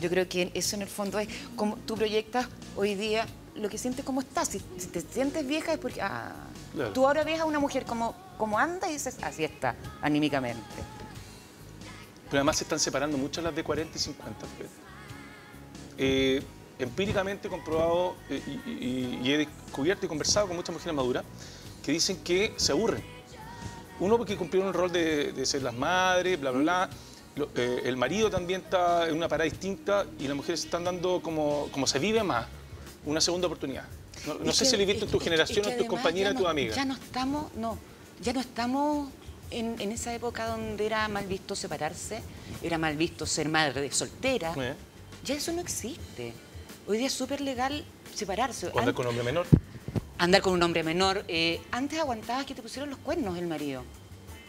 Yo creo que eso en el fondo es como tú proyectas hoy día lo que sientes como estás. Si, si te sientes vieja es porque ah, Claro. tú ahora ves a una mujer como, como anda y dices, así está, anímicamente. Pero además se están separando muchas las de 40 y 50. Eh, empíricamente comprobado eh, y, y- y he descubierto y conversado con muchas mujeres maduras que dicen que se aburren. Uno porque cumplieron el rol de, de ser las madres, bla, bla, bla. Lo- eh, el marido también está en una parada distinta y las mujeres están dando como, como se vive más, una segunda oportunidad. No, sé que- si lo es en tu que- generación en tus compañeras, ya tus amigas. Ya no estamos, no, ya no estamos en, en esa época donde era mal visto separarse, era mal visto ser madre soltera. Eh, Ya eso no existe. Hoy día es súper legal separarse. o andar An- con un hombre menor. andar con un hombre menor. eh, antes aguantabas que te pusieron los cuernos el marido,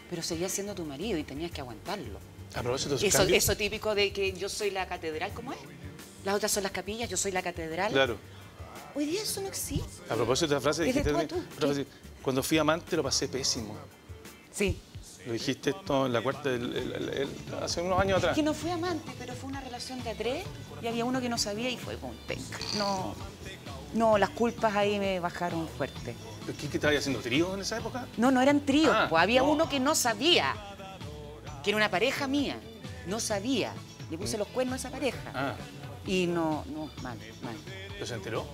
pero seguía siendo tu marido y tenías que aguantarlo. A propósito de Eso, eso típico de que yo soy la catedral, ¿cómo es? Las otras son las capillas, yo soy la catedral. Claro. Hoy día eso no existe. A propósito de esa frase, dijiste, tú tú. cuando fui amante lo pasé pésimo. Sí. Lo dijiste esto en la cuarta, el- el- el- el- hace unos años atrás. Que no fui amante, pero fue una relación de a tres y había uno que no sabía y fue como penca. No, no, las culpas ahí me bajaron fuerte. ¿Qué, qué estabas haciendo trío en esa época? No, no eran tríos, Ah, pues había no. uno que no sabía, que era una pareja mía, no sabía. Le puse los cuernos a esa pareja. Ah, Y no, no, mal, mal. ¿pero se enteró?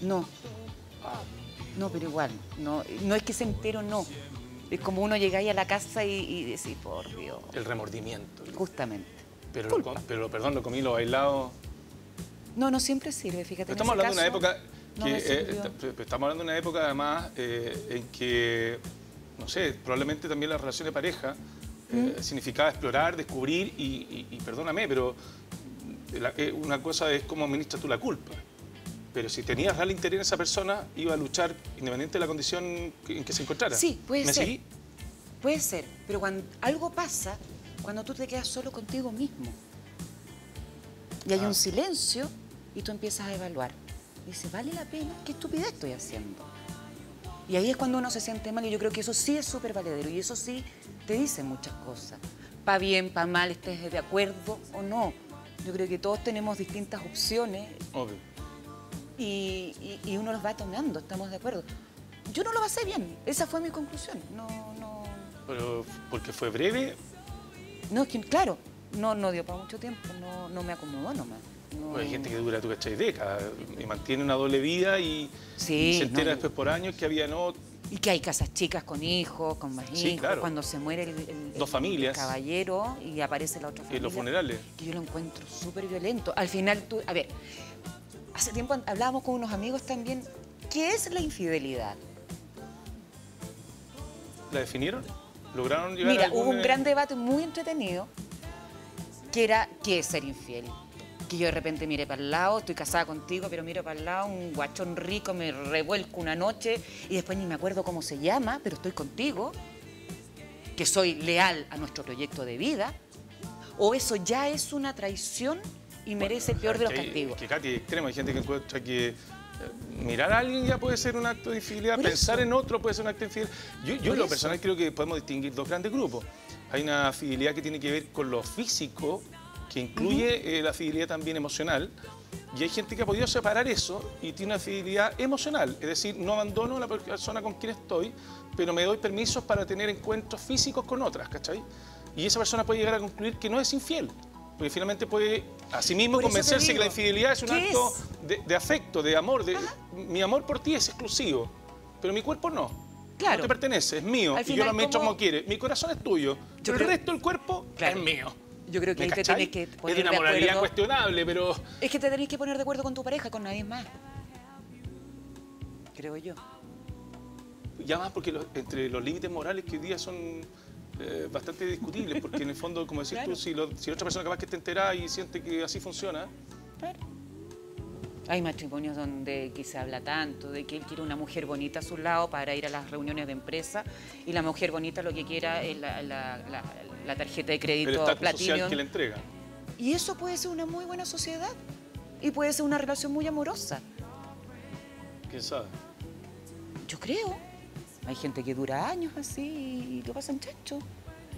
No. No, pero igual, no, no es que se entero, no. Es como uno llega ahí a la casa y, y decir, por Dios, El remordimiento. justamente. Pero, Culpa. lo, pero perdón, lo comí, lo bailado. No, no siempre sirve, fíjate. en Estamos ese hablando de una época no que me eh, pero estamos hablando de una época además eh, en que no sé, probablemente también la relación de pareja eh, significaba explorar, descubrir y, y- y perdóname, pero la- eh, una cosa es cómo administras tú la culpa. Pero si tenías real interés en esa persona, iba a luchar independiente de la condición en que se encontrara. Sí, puede ¿Me ser. seguí? Puede ser, pero cuando algo pasa, cuando tú te quedas solo contigo mismo. Y hay Ah. un silencio y tú empiezas a evaluar. Y dices, ¿vale la pena? ¿Qué estupidez estoy haciendo? Y ahí es cuando uno se siente mal y yo creo que eso sí es súper valedero y eso sí te dice muchas cosas. Pa' bien, pa' mal, estés de acuerdo o no. Yo creo que todos tenemos distintas opciones Obvio. Y, y- y uno los va tomando, estamos de acuerdo. Yo no lo pasé bien, esa fue mi conclusión. No, no, Pero porque fue breve, no, es que claro, no, no dio para mucho tiempo, no, no me acomodó nomás. No. pues hay gente que dura, tú cachai, décadas y mantiene una doble vida y, Sí, y se no, entera yo- después por años que había no Y que hay casas chicas con hijos, con más Sí, hijos, claro. cuando se muere el, el- Dos el familias. caballero y aparece la otra familia. en los funerales. Que yo lo encuentro súper violento. Al final tú, a ver, hace tiempo hablábamos con unos amigos también, ¿qué es la infidelidad? ¿La definieron? ¿Lograron llegar a Mira, algún, hubo un gran debate muy entretenido que era qué es ser infiel. Que yo de repente mire para el lado, estoy casada contigo, pero miro para el lado, un guachón rico, me revuelco una noche y después ni me acuerdo cómo se llama, pero estoy contigo, que soy leal a nuestro proyecto de vida, o eso ya es una traición y merece el peor de los que hay- castigos. Que Katy, extremo. Hay gente que encuentra que eh, mirar a alguien ya puede ser un acto de infidelidad, pensar en otro puede ser un acto de infidelidad. Yo, yo en lo eso. personal creo que podemos distinguir dos grandes grupos. hay una fidelidad que tiene que ver con lo físico, que incluye eh, la fidelidad también emocional. Y hay gente que ha podido separar eso y tiene una fidelidad emocional, es decir, no abandono a la persona con quien estoy, pero me doy permisos para tener encuentros físicos con otras, ¿cachai? Y esa persona puede llegar a concluir que no es infiel, porque finalmente puede a sí convencerse que la infidelidad es un ¿qué acto es? de, de afecto, de amor, de mi amor por ti es exclusivo, pero mi cuerpo no. Claro. No te pertenece, es mío Al y yo lo administro ¿cómo- como quiere. Mi corazón es tuyo, pero creo- el resto del cuerpo Claro. es mío. Yo creo que ¿Me ahí te tienes que Es poner de una de moralidad acuerdo. cuestionable, pero Es que te tenés que poner de acuerdo con tu pareja, con nadie más. Creo yo. ya más porque los- entre los límites morales que hoy día son eh, bastante discutibles, porque en el fondo, como decís Claro. tú, si, lo- si la otra persona capaz que esté enterada y siente que así funciona, Claro. Hay matrimonios donde que se habla tanto de que él quiere una mujer bonita a su lado para ir a las reuniones de empresa y la mujer bonita lo que quiera es la, la- la- la tarjeta de crédito platino. social que le entrega. Y eso puede ser una muy buena sociedad y puede ser una relación muy amorosa. ¿Quién sabe? Yo creo. Hay gente que dura años así y lo pasan chacho.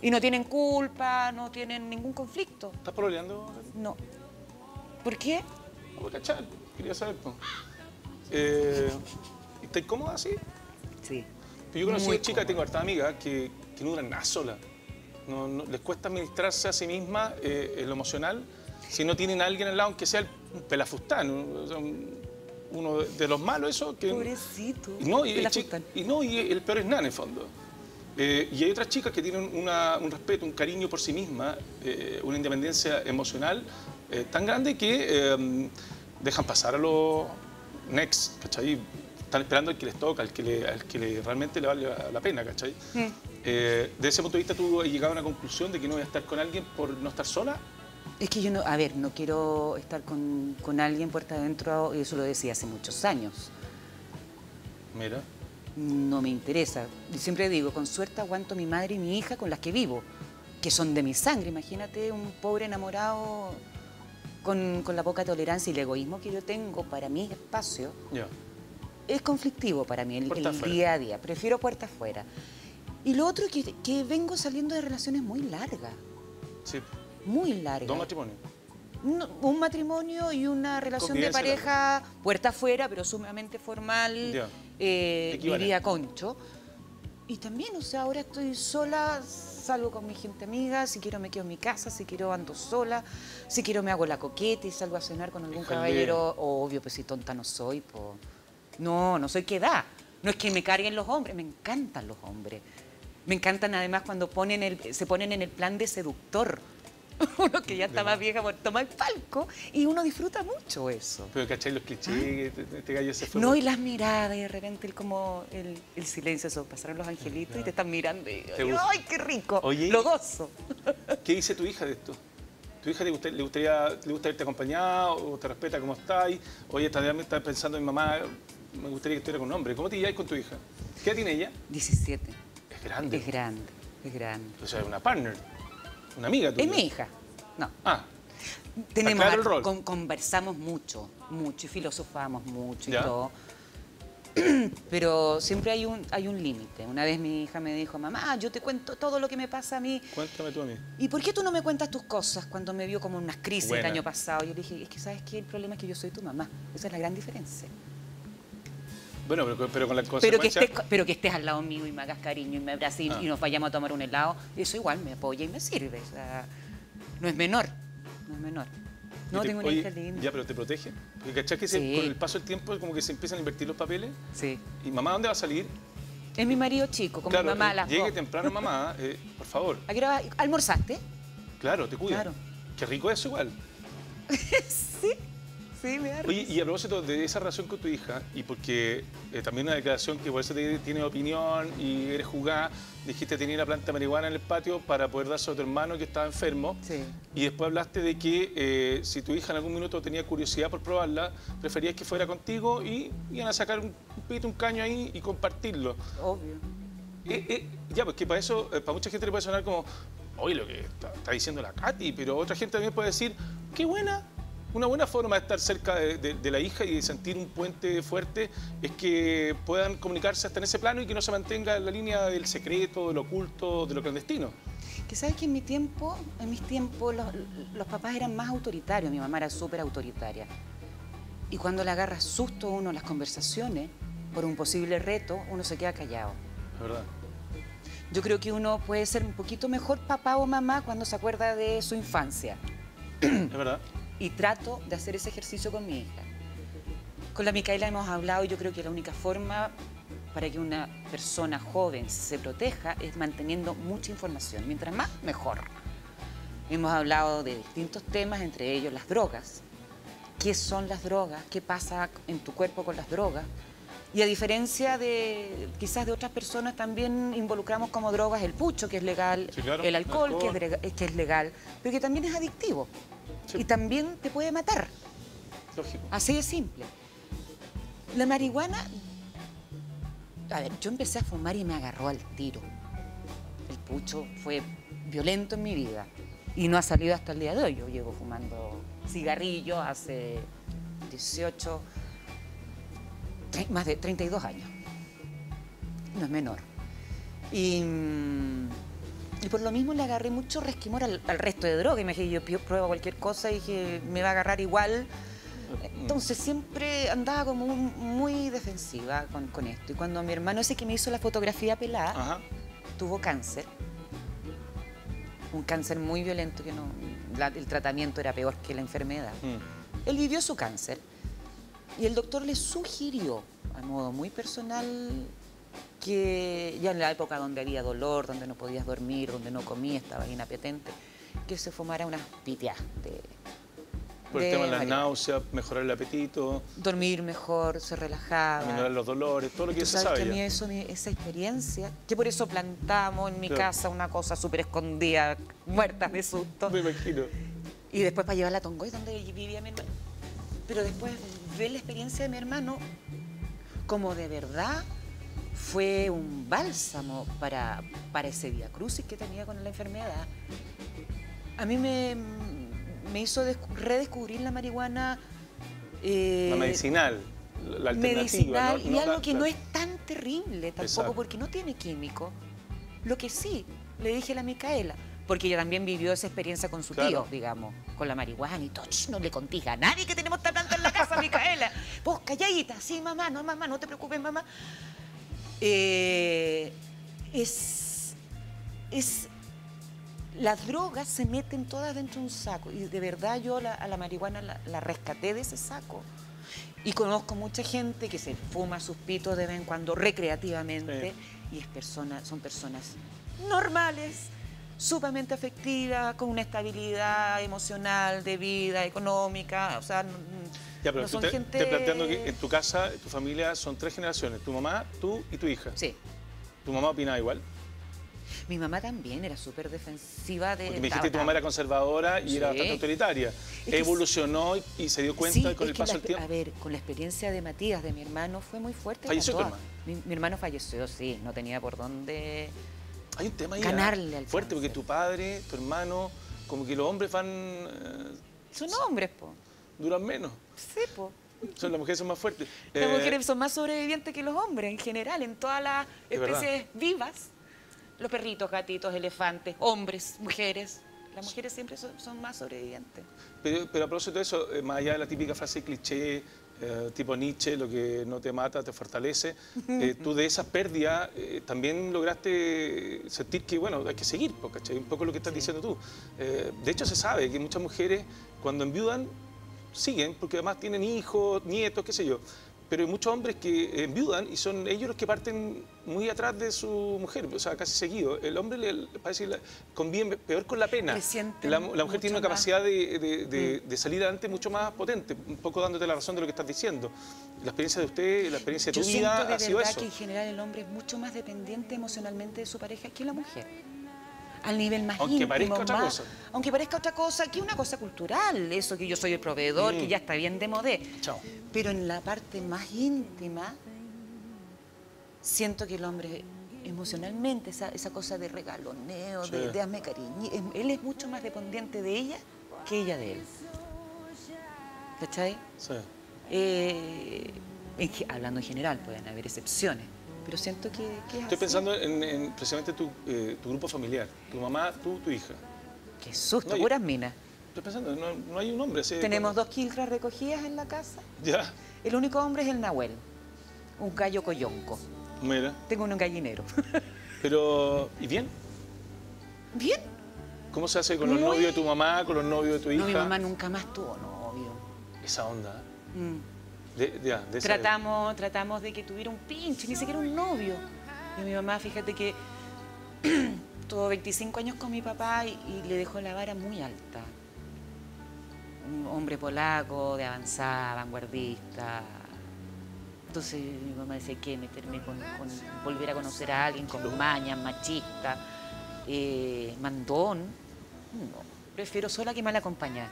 Y no tienen culpa, no tienen ningún conflicto. ¿Estás pololeando? No. ¿Por qué? No voy a cachar, quería saber. po. Eh, ¿Estás cómoda así? Sí. Yo conocí Muy chicas, tengo cómoda. hartas amigas que, que no duran nada sola. No, no- les cuesta administrarse a sí misma eh, en lo emocional si no tienen a alguien al lado, aunque sea el- pelafustán, un- o sea, un- uno de, los malos, eso. Que, Pobrecito. y no, y, Que el la chi- asustan. y no, y el peor es nada en el fondo. Eh, y hay otras chicas que tienen una- un respeto, un cariño por sí mismas, eh, una independencia emocional eh, tan grande que eh, dejan pasar a los next, ¿cachai? Están esperando al que les toca, al que, le, al que le- realmente le vale la, pena, ¿cachai? Mm. Eh, de ese punto de vista, ¿tú has llegado a una conclusión de que no voy a estar con alguien por no estar sola? Es que yo no, a ver, no quiero estar con, con alguien puerta adentro, eso lo decía hace muchos años. Mira, No me interesa. Y siempre digo, con suerte aguanto mi madre y mi hija con las que vivo, que son de mi sangre. Imagínate un pobre enamorado con, con la poca tolerancia y el egoísmo que yo tengo para mi espacio. ya. Es conflictivo para mí el, el día a día. Prefiero puerta afuera. Y lo otro que, que vengo saliendo de relaciones muy largas, Sí, muy largas. dos matrimonios. No, un matrimonio y una relación de pareja puerta afuera, pero sumamente formal, eh, vivía concho. Y también, o sea, ahora estoy sola, salgo con mi gente amiga, si quiero me quedo en mi casa, si quiero ando sola, si quiero me hago la coqueta y salgo a cenar con algún caballero, obvio, pues si tonta no soy, po. No, no soy que da. No es que me carguen los hombres, me encantan los hombres. Me encantan además cuando ponen el, se ponen en el plan de seductor. Uno que ya está más vieja por tomar el palco y uno disfruta mucho eso. Pero ¿cachai los clichés? que Este, este gallo se fue. No, por- y las miradas, y de repente el, como el, el silencio, eso, pasaron los angelitos y te están mirando y. ¡ay, qué rico! Oye, Lo gozo. ¿Qué dice tu hija de esto? ¿Tu hija le, gusta- le gustaría, le gusta irte acompañada o te respeta cómo estás? Oye, también está pensando en mamá, me gustaría que estuviera con un hombre. ¿Cómo te llevas con tu hija? ¿Qué edad tiene ella? 17. Es grande. Es grande, es grande. O sea, es una partner, una amiga tuya. Es mi hija. No. Ah, Tenemos el rol. con- conversamos mucho, mucho, y filosofamos mucho Ya. y todo. Pero siempre hay un, hay un límite. Una vez mi hija me dijo, mamá, yo te cuento todo lo que me pasa a mí. cuéntame tú a mí. ¿Y por qué tú no me cuentas tus cosas cuando me vio como unas crisis Buena. el año pasado? Yo le dije, es que sabes qué, el problema es que yo soy tu mamá. Esa es la gran diferencia. Bueno, pero, pero con la Pero que, consecuencia... estés, pero que estés al lado mío y me hagas cariño y me abraces y- Ah. y nos vayamos a tomar un helado, eso igual me apoya y me sirve. O sea, no es menor, no es menor. No, te- tengo una hija linda. Ya, pero te protege. Porque cachai que Sí. con el paso del tiempo como que se empiezan a invertir los papeles. Sí. ¿Y mamá dónde va a salir? Es mi marido chico, como claro, mi mamá a eh, las llegue dos. temprano mamá, eh, por favor. ¿A qué hora? ¿Almorzaste? Claro, te cuida. Claro. Qué rico eso igual. sí, sí, me da Oye, y a propósito de esa relación con tu hija, y porque eh, también una declaración que por eso te, tienes opinión y eres jugada, dijiste tenía la planta de marihuana en el patio para poder dárselo a tu hermano que estaba enfermo. Sí. Y después hablaste de que eh, si tu hija en algún minuto tenía curiosidad por probarla, preferías que fuera contigo y iban a sacar un, pito, un caño ahí y compartirlo. Obvio. Eh, eh, ya, porque para eso, eh, para mucha gente le puede sonar como, oye, lo que está, está diciendo la Katy, pero otra gente también puede decir, qué buena. Una buena forma de estar cerca de, de- de la hija y de sentir un puente fuerte es que puedan comunicarse hasta en ese plano y que no se mantenga en la línea del secreto, de lo oculto, de lo clandestino. Que sabes que en mi tiempo, en mis tiempos, los, los papás eran más autoritarios. Mi mamá era súper autoritaria. Y cuando le agarra susto a uno las conversaciones por un posible reto, uno se queda callado. Es verdad. Yo creo que uno puede ser un poquito mejor papá o mamá cuando se acuerda de su infancia. Es verdad. Y trato de hacer ese ejercicio con mi hija. Con la Micaela hemos hablado y yo creo que la única forma para que una persona joven se proteja es manteniendo mucha información. Mientras más, mejor. Hemos hablado de distintos temas, entre ellos las drogas. ¿Qué son las drogas? ¿Qué pasa en tu cuerpo con las drogas? Y a diferencia de quizás de otras personas, también involucramos como drogas el pucho, que es legal, Sí, claro, el alcohol, alcohol. Que, es, lega- que es legal, pero que también es adictivo. Sí. Y también te puede matar. Lógico. Así de simple. La marihuana, a ver, yo empecé a fumar y me agarró al tiro. El pucho fue violento en mi vida y no ha salido hasta el día de hoy. Yo llevo fumando cigarrillos hace 18, tre- más de 32 años. No es menor. Y, mm, y por lo mismo le agarré mucho resquimor al, al resto de droga. Imagínate, yo pi- pruebo cualquier cosa y que me va a agarrar igual. Entonces siempre andaba como un- muy defensiva con, con esto. Y cuando mi hermano ese que me hizo la fotografía pelada Ajá. tuvo cáncer, un cáncer muy violento que no, la- el tratamiento era peor que la enfermedad. Mm. Él vivió su cáncer y el doctor le sugirió, a modo muy personal, que ya en la época donde había dolor, donde no podías dormir, donde no comías, estabas inapetente, que se fumara unas pitias de Por el de tema de las náuseas, mejorar el apetito, dormir mejor, se relajaba. aminorar los dolores, todo lo que se sabe que a mí eso, esa experiencia, que por eso plantamos en mi Claro. casa una cosa súper escondida, muertas de susto. Me imagino. Y después para llevarla a Tongoy, donde vivía mi hermano. Pero después ver la experiencia de mi hermano como de verdad fue un bálsamo para, para ese día crucis que tenía con la enfermedad. A mí me, me hizo descu- redescubrir la marihuana. eh, La medicinal, la alternativa. medicinal ¿no? y algo que la- no es tan terrible tampoco Exacto. porque no tiene químico. Lo que sí, le dije a la Micaela, porque ella también vivió esa experiencia con su Claro. tío, digamos, con la marihuana y todo. "Ch, No le contiga a nadie que tenemos esta planta en la casa, Micaela. Vos calladita, sí, mamá, no, mamá, no te preocupes, mamá. Eh, es, es las drogas se meten todas dentro de un saco y de verdad yo la- a la marihuana la, la rescaté de ese saco. Y conozco mucha gente que se fuma sus pitos de vez en cuando recreativamente y es persona, son personas normales, sumamente afectivas, con una estabilidad emocional, de vida, económica, o sea, Ya, pero no tú son te, gente... te planteando que en tu casa, tu familia son tres generaciones, tu mamá, tú y tu hija. Sí. ¿Tu mamá opinaba igual? Mi mamá también era súper defensiva de... Porque me dijiste que tu mamá era conservadora y era bastante autoritaria. que Evolucionó y, y se dio cuenta Sí, con es el paso del tiempo. A ver, con la experiencia de Matías, de mi hermano, fue muy fuerte. ¿Falleció tu hermano? Mi, mi hermano falleció, sí, no tenía por dónde... Hay un tema ahí ganarle ¿ah? al fuerte, porque tu padre, tu hermano, como que los hombres van. eh, Son hombres, po. Duran menos. Sí, po. Son, las mujeres son más fuertes. Las Eh, mujeres son más sobrevivientes que los hombres en general, en todas las Es especies vivas. Los perritos, gatitos, elefantes, hombres, mujeres. Las mujeres siempre son, son más sobrevivientes. Pero, pero a propósito de eso, eh, más allá de la típica frase cliché, eh, tipo Nietzsche, lo que no te mata te fortalece, eh, tú de esa pérdida eh, también lograste sentir que, bueno, hay que seguir, ¿cachai? Un poco lo que estás diciendo tú. Eh, de hecho, se sabe que muchas mujeres, cuando enviudan, siguen, porque además tienen hijos, nietos, qué sé yo. Pero hay muchos hombres que enviudan y son ellos los que parten muy atrás de su mujer, o sea, casi seguido. El hombre le, parece que convive peor con la pena. La, la mujer tiene una capacidad de, de- de- de salir adelante mucho más potente, un poco dándote la razón de lo que estás diciendo. La experiencia de usted, la experiencia de Yo tu siento vida de ha sido verdad eso. que en general el hombre es mucho más dependiente emocionalmente de su pareja que la mujer. Al nivel más Aunque íntimo, parezca otra cosa. Aunque parezca otra cosa, que es una cosa cultural, eso que yo soy el proveedor, Mm. que ya está bien de modé. Chao. Pero en la parte más íntima, siento que el hombre emocionalmente, esa, esa cosa de regaloneo, de, Sí. de hazme cariño, es- él es mucho más dependiente de ella que ella de él. ¿Cachai? Sí. Eh, en hablando en general, pueden haber excepciones, pero siento que, que es Estoy así. pensando en, en precisamente tu, eh, tu grupo familiar, tu mamá, tú, tu hija. Qué susto, No, puras minas. Estoy pensando, no, no hay un hombre así. Tenemos dos quiltras recogidas en la casa. Ya, El único hombre es el Nahuel, un gallo coyonco. mira. Tengo un gallinero. Pero, ¿y bien? Bien. ¿Cómo se hace con los novios de tu mamá, con los novios de tu hija? No, mi mamá nunca más tuvo novio. Esa onda. Mm. De, de- ya, de esa- Tratamos, tratamos de que tuviera un pinche, ni siquiera un novio. Y mi mamá, fíjate que tuvo 25 años con mi papá y, y le dejó la vara muy alta. Un hombre polaco, de avanzada, vanguardista. Entonces mi mamá decía que meterme con, con volver a conocer a alguien con mañas, machista, eh, mandón. No, prefiero sola que mal acompañada.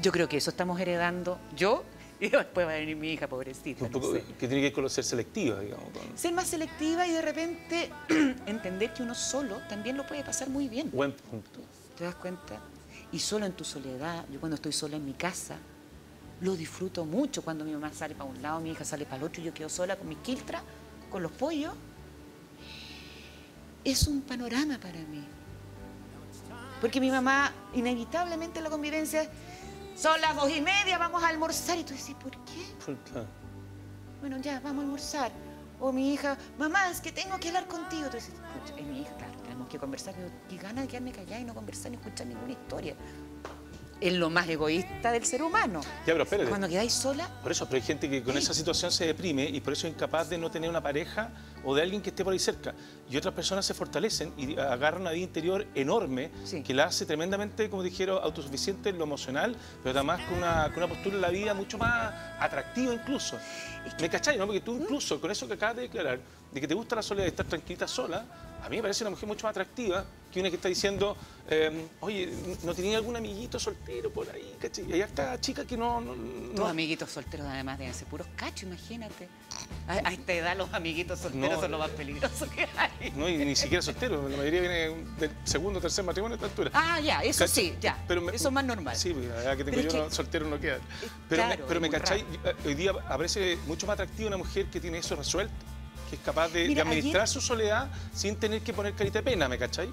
Yo creo que eso estamos heredando yo y después va a venir mi hija, pobrecita. un no poco, sé. que tiene que ver con lo ser selectiva, digamos. con- Ser más selectiva y de repente entender que uno solo también lo puede pasar muy bien. Buen punto. ¿Te das cuenta? Y solo en tu soledad, yo cuando estoy sola en mi casa, lo disfruto mucho cuando mi mamá sale para un lado, mi hija sale para el otro, y yo quedo sola con mis quiltras, con los pollos. Es un panorama para mí. Porque mi mamá, inevitablemente en la convivencia, son las dos y media, vamos a almorzar. Y tú dices, ¿por qué? Por- claro. Bueno, ya, vamos a almorzar. O mi hija, mamá, es que tengo que hablar contigo. Tú dices, "Pucha, es mi hija, claro, tenemos que conversar, pero qué ganas de quedarme callada y no conversar ni escuchar ninguna historia. Es lo más egoísta del ser humano. Ya, pero espérate. Cuando quedáis sola, Por eso, pero hay gente que con Sí. esa situación se deprime y por eso es incapaz de no tener una pareja o de alguien que esté por ahí cerca. Y otras personas se fortalecen y agarran una vida interior enorme Sí. que la hace tremendamente, como dijeron, autosuficiente en lo emocional, pero además con una, con una postura en la vida mucho más atractiva incluso. ¿Me cachai? ¿no? Porque tú incluso con eso que acabas de declarar, de que te gusta la soledad y estar tranquila sola, a mí me parece una mujer mucho más atractiva que una que está diciendo, eh, oye, ¿no tenía algún amiguito soltero por ahí? ¿cachai? Y hay harta chica que no... no, tus amiguitos solteros además deben ser puros cachos, imagínate. A, a esta edad los amiguitos solteros No, son lo más peligroso que hay. No, y ni siquiera soltero, la mayoría viene del segundo o tercer matrimonio a esta altura. Ah, ya, eso ¿Cachai? sí, ya. Pero me- eso es más normal. Sí, pues, la edad que tengo Pero yo, que- soltero no queda. Pero claro, me, pero me cachai, hoy día aparece mucho más atractiva una mujer que tiene eso resuelto, que es capaz de, administrar ayer- su soledad sin tener que poner carita de pena, ¿me cachai?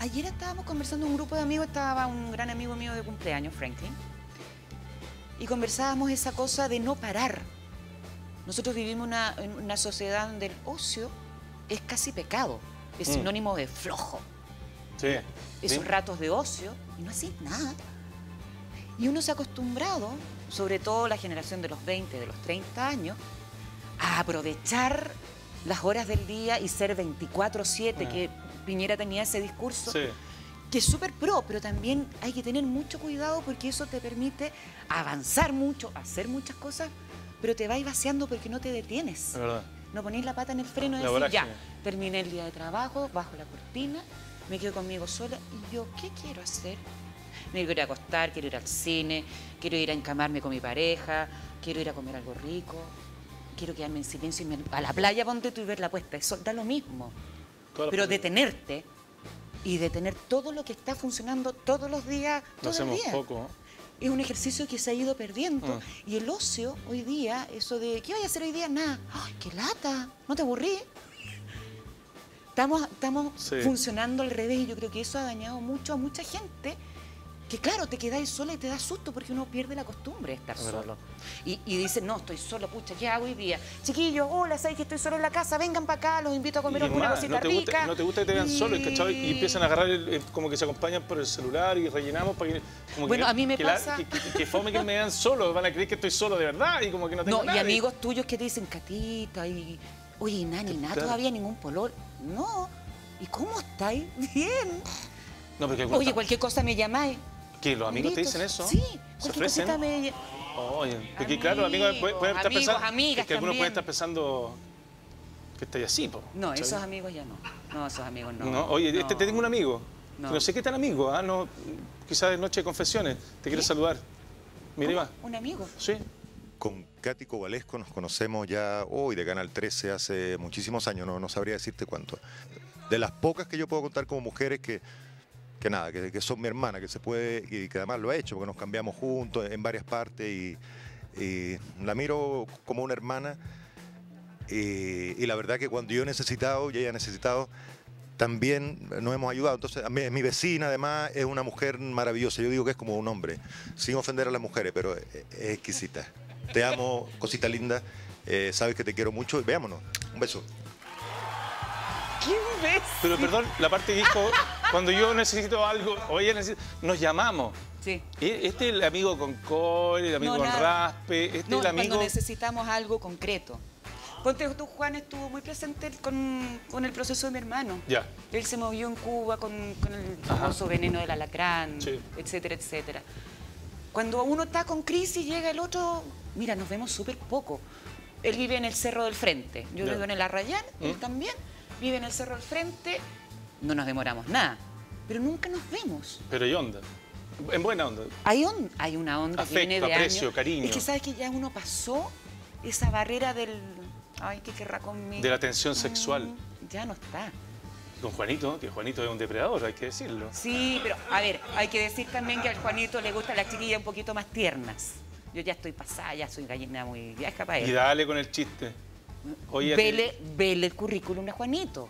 Ayer estábamos conversando un grupo de amigos, estaba un gran amigo mío de cumpleaños, Franklin, y conversábamos esa cosa de no parar. Nosotros vivimos una, en una sociedad donde el ocio es casi pecado, es Mm. sinónimo de flojo. Sí. Esos ¿Sí? ratos de ocio y no haces nada. Y uno se ha acostumbrado, sobre todo la generación de los 20, de los 30 años, a aprovechar las horas del día y ser 24/7, Ah. que Piñera tenía ese discurso Sí. que es súper pro, pero también hay que tener mucho cuidado porque eso te permite avanzar mucho, hacer muchas cosas, pero te vais vaciando porque no te detienes. Verdad. No ponéis la pata en el freno y decir, ya, terminé el día de trabajo, bajo la cortina, me quedo conmigo sola y yo, ¿qué quiero hacer? Me quiero ir a acostar, quiero ir al cine, quiero ir a encamarme con mi pareja, quiero ir a comer algo rico, quiero quedarme en silencio y irme a la playa, ponte tú y ver la puesta. Eso da lo mismo. Todas Pero detenerte y detener todo lo que está funcionando todos los días, todo el hacemos día. poco. Es un ejercicio que se ha ido perdiendo. Mm. Y el ocio hoy día, eso de, ¿qué voy a hacer hoy día? Nada. ¡Ay, qué lata! ¿No te aburrí? Estamos, estamos Sí. funcionando al revés y yo creo que eso ha dañado mucho a mucha gente. Que claro, te quedáis sola y te da susto porque uno pierde la costumbre de estar solo. Y, y dice, no, estoy solo, pucha, ¿qué hago hoy día? Chiquillos, hola, ¿sabes que estoy solo en la casa? Vengan para acá, los invito a comer Y alguna cosita no te, rica. gusta, no te gusta que te vean Y- solo, ¿cachai? Y empiezan a agarrar, el- el- como que se acompañan por el celular y rellenamos para que... como Bueno, que, a mí me que la- pasa- que, que- que fome que me vean solo, van a creer que estoy solo de verdad y como que no tengo No, y nadie. amigos tuyos que te dicen, Catita, y oye, Nani, nada, Claro. todavía ningún polor. No. ¿Y cómo estáis? Bien. No, Oye, cualquier cosa me llamáis. ¿Qué, los amigos te dicen eso? Sí, ¿Se ofrecen? me Oye, porque claro, los amigos pueden, pueden estar pensando... amigas es que algunos pueden estar pensando que estáis así, po. No, esos amigos ya no. No, esos amigos no. No, oye, este, te tengo un amigo. No. que No sé qué tan amigo, ¿ah? No, quizás de noche de confesiones. Te quiero saludar. Mira, va. Un amigo. Sí. Con Katy Cobalesco nos conocemos ya hoy de Canal 13 hace muchísimos años, no, no sabría decirte cuánto. De las pocas que yo puedo contar como mujeres que, que nada, que, que son mi hermana, que se puede, y que además lo ha hecho, porque nos cambiamos juntos en varias partes y, y la miro como una hermana. Y, y la verdad que cuando yo he necesitado y ella ha necesitado, también nos hemos ayudado. Entonces, a mí- mi vecina además es una mujer maravillosa. Yo digo que es como un hombre, sin ofender a las mujeres, pero es, es exquisita. Te amo, cosita linda. Eh, sabes que te quiero mucho. Veámonos. Un beso. ¿Quién ves? Pero perdón, la parte que dijo, cuando yo necesito algo, o ella necesita, nos llamamos. Sí. E- Este es el amigo con col, el amigo No, con raspe, este No, es el amigo... cuando necesitamos algo concreto. Ponte tú, Juan estuvo muy presente con, con el proceso de mi hermano. Ya. Él se movió en Cuba con, con el Ajá. famoso veneno del alacrán, Sí. etcétera, etcétera. Cuando uno está con crisis, llega el otro, mira, nos vemos súper poco. Él vive en el Cerro del Frente, yo Ya. vivo en el Arrayán, él ¿Mm? también vive en el Cerro del Frente, no nos demoramos nada, pero nunca nos vemos. Pero ¿y onda? En buena onda. Hay, on- hay una onda que viene Afecto, de aprecio, años. cariño. Es que sabes que ya uno pasó esa barrera del, ay, ¿qué querrá conmigo? De la tensión sexual. Mm, Ya no está. Con Juanito, que Juanito es un depredador, hay que decirlo. Sí, pero a ver, hay que decir también que al Juanito le gusta las chiquillas un poquito más tiernas. Yo ya estoy pasada, ya soy gallina muy vieja para Y él. dale con el chiste. Oye, Vele, vele el currículum a Juanito.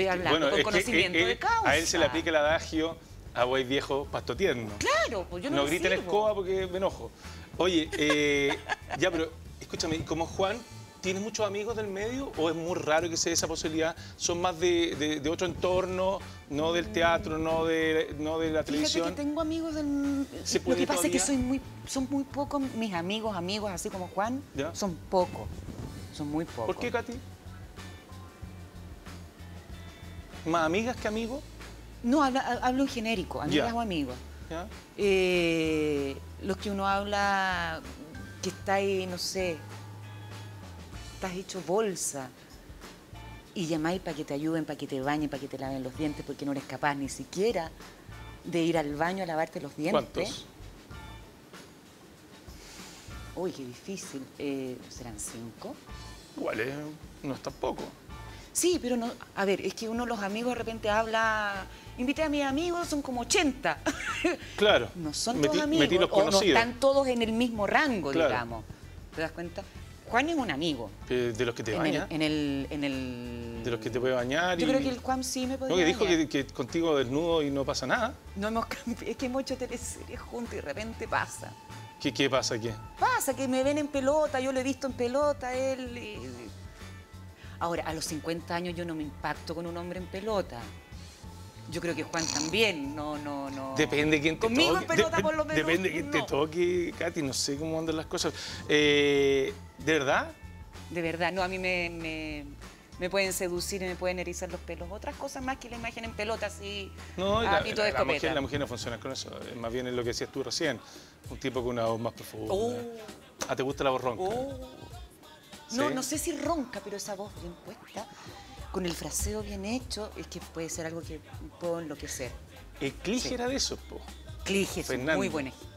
Estoy hablando con es que conocimiento él- de causa. A él se le aplica el adagio a buey viejo, pasto tierno. Claro, pues yo no, no griten escoba porque me enojo. Oye, eh, ya, pero escúchame, como Juan, ¿tienes muchos amigos del medio o es muy raro que se dé esa posibilidad? ¿Son más de, de- de otro entorno, no del teatro, no de, no de la Fíjate televisión? que tengo amigos del... ¿Se Lo que pasa es que soy muy, son muy pocos mis amigos, amigos así como Juan, Ya. son pocos. Son muy pocos. ¿Por qué, Katy? ¿Más amigas que amigos? No, habla- ha- hablo en genérico, amigas o amigos. Eh, los que uno habla, que está ahí, no sé, estás hecho bolsa y llamáis para que te ayuden, para que te bañen, para que te laven los dientes, porque no eres capaz ni siquiera de ir al baño a lavarte los dientes. ¿Cuántos? Uy, qué difícil. Eh, ¿Serán cinco? Igual es- no es tampoco. Sí, pero no. A ver, es que uno los amigos de repente habla. Invité a mis amigos, son como 80. Claro. no son Metí- todos amigos. los o no están todos en el mismo rango, Claro. digamos. ¿Te das cuenta? Juan es un amigo. Eh, De los que te en, el, baña, en el. en el- de los que te puede bañar. Yo y... creo que el Juan sí me podría No, que dijo bañar. que, que contigo desnudo y no pasa nada. No hemos cambi- Es que hemos hecho teleseries juntos y de repente pasa. ¿Qué, qué pasa aquí? Pasa que me ven en pelota, yo lo he visto en pelota, él. y- Ahora, a los 50 años yo no me impacto con un hombre en pelota. Yo creo que Juan también, no, no, no. Depende de quién te Conmigo toque. en pelota, Dep- por lo menos. Depende de quién te no. toque, Katy. No sé cómo andan las cosas. Eh, ¿De verdad? De verdad, no, a mí me, me, me pueden seducir y me pueden erizar los pelos. Otras cosas más que la imagen en pelota, así. No, a la, pito de la- la mujer, la mujer no funciona con eso. Es Más bien es lo que decías tú recién. Un tipo con una voz más profunda. Oh. Ah, ¿te gusta la voz ronca? Oh. No, ¿Sí? no sé si ronca, pero esa voz bien puesta, con el fraseo bien hecho, es que puede ser algo que puedo enloquecer. El Clige Sí. era de eso, po. Clige, Fernando. muy buen ejemplo.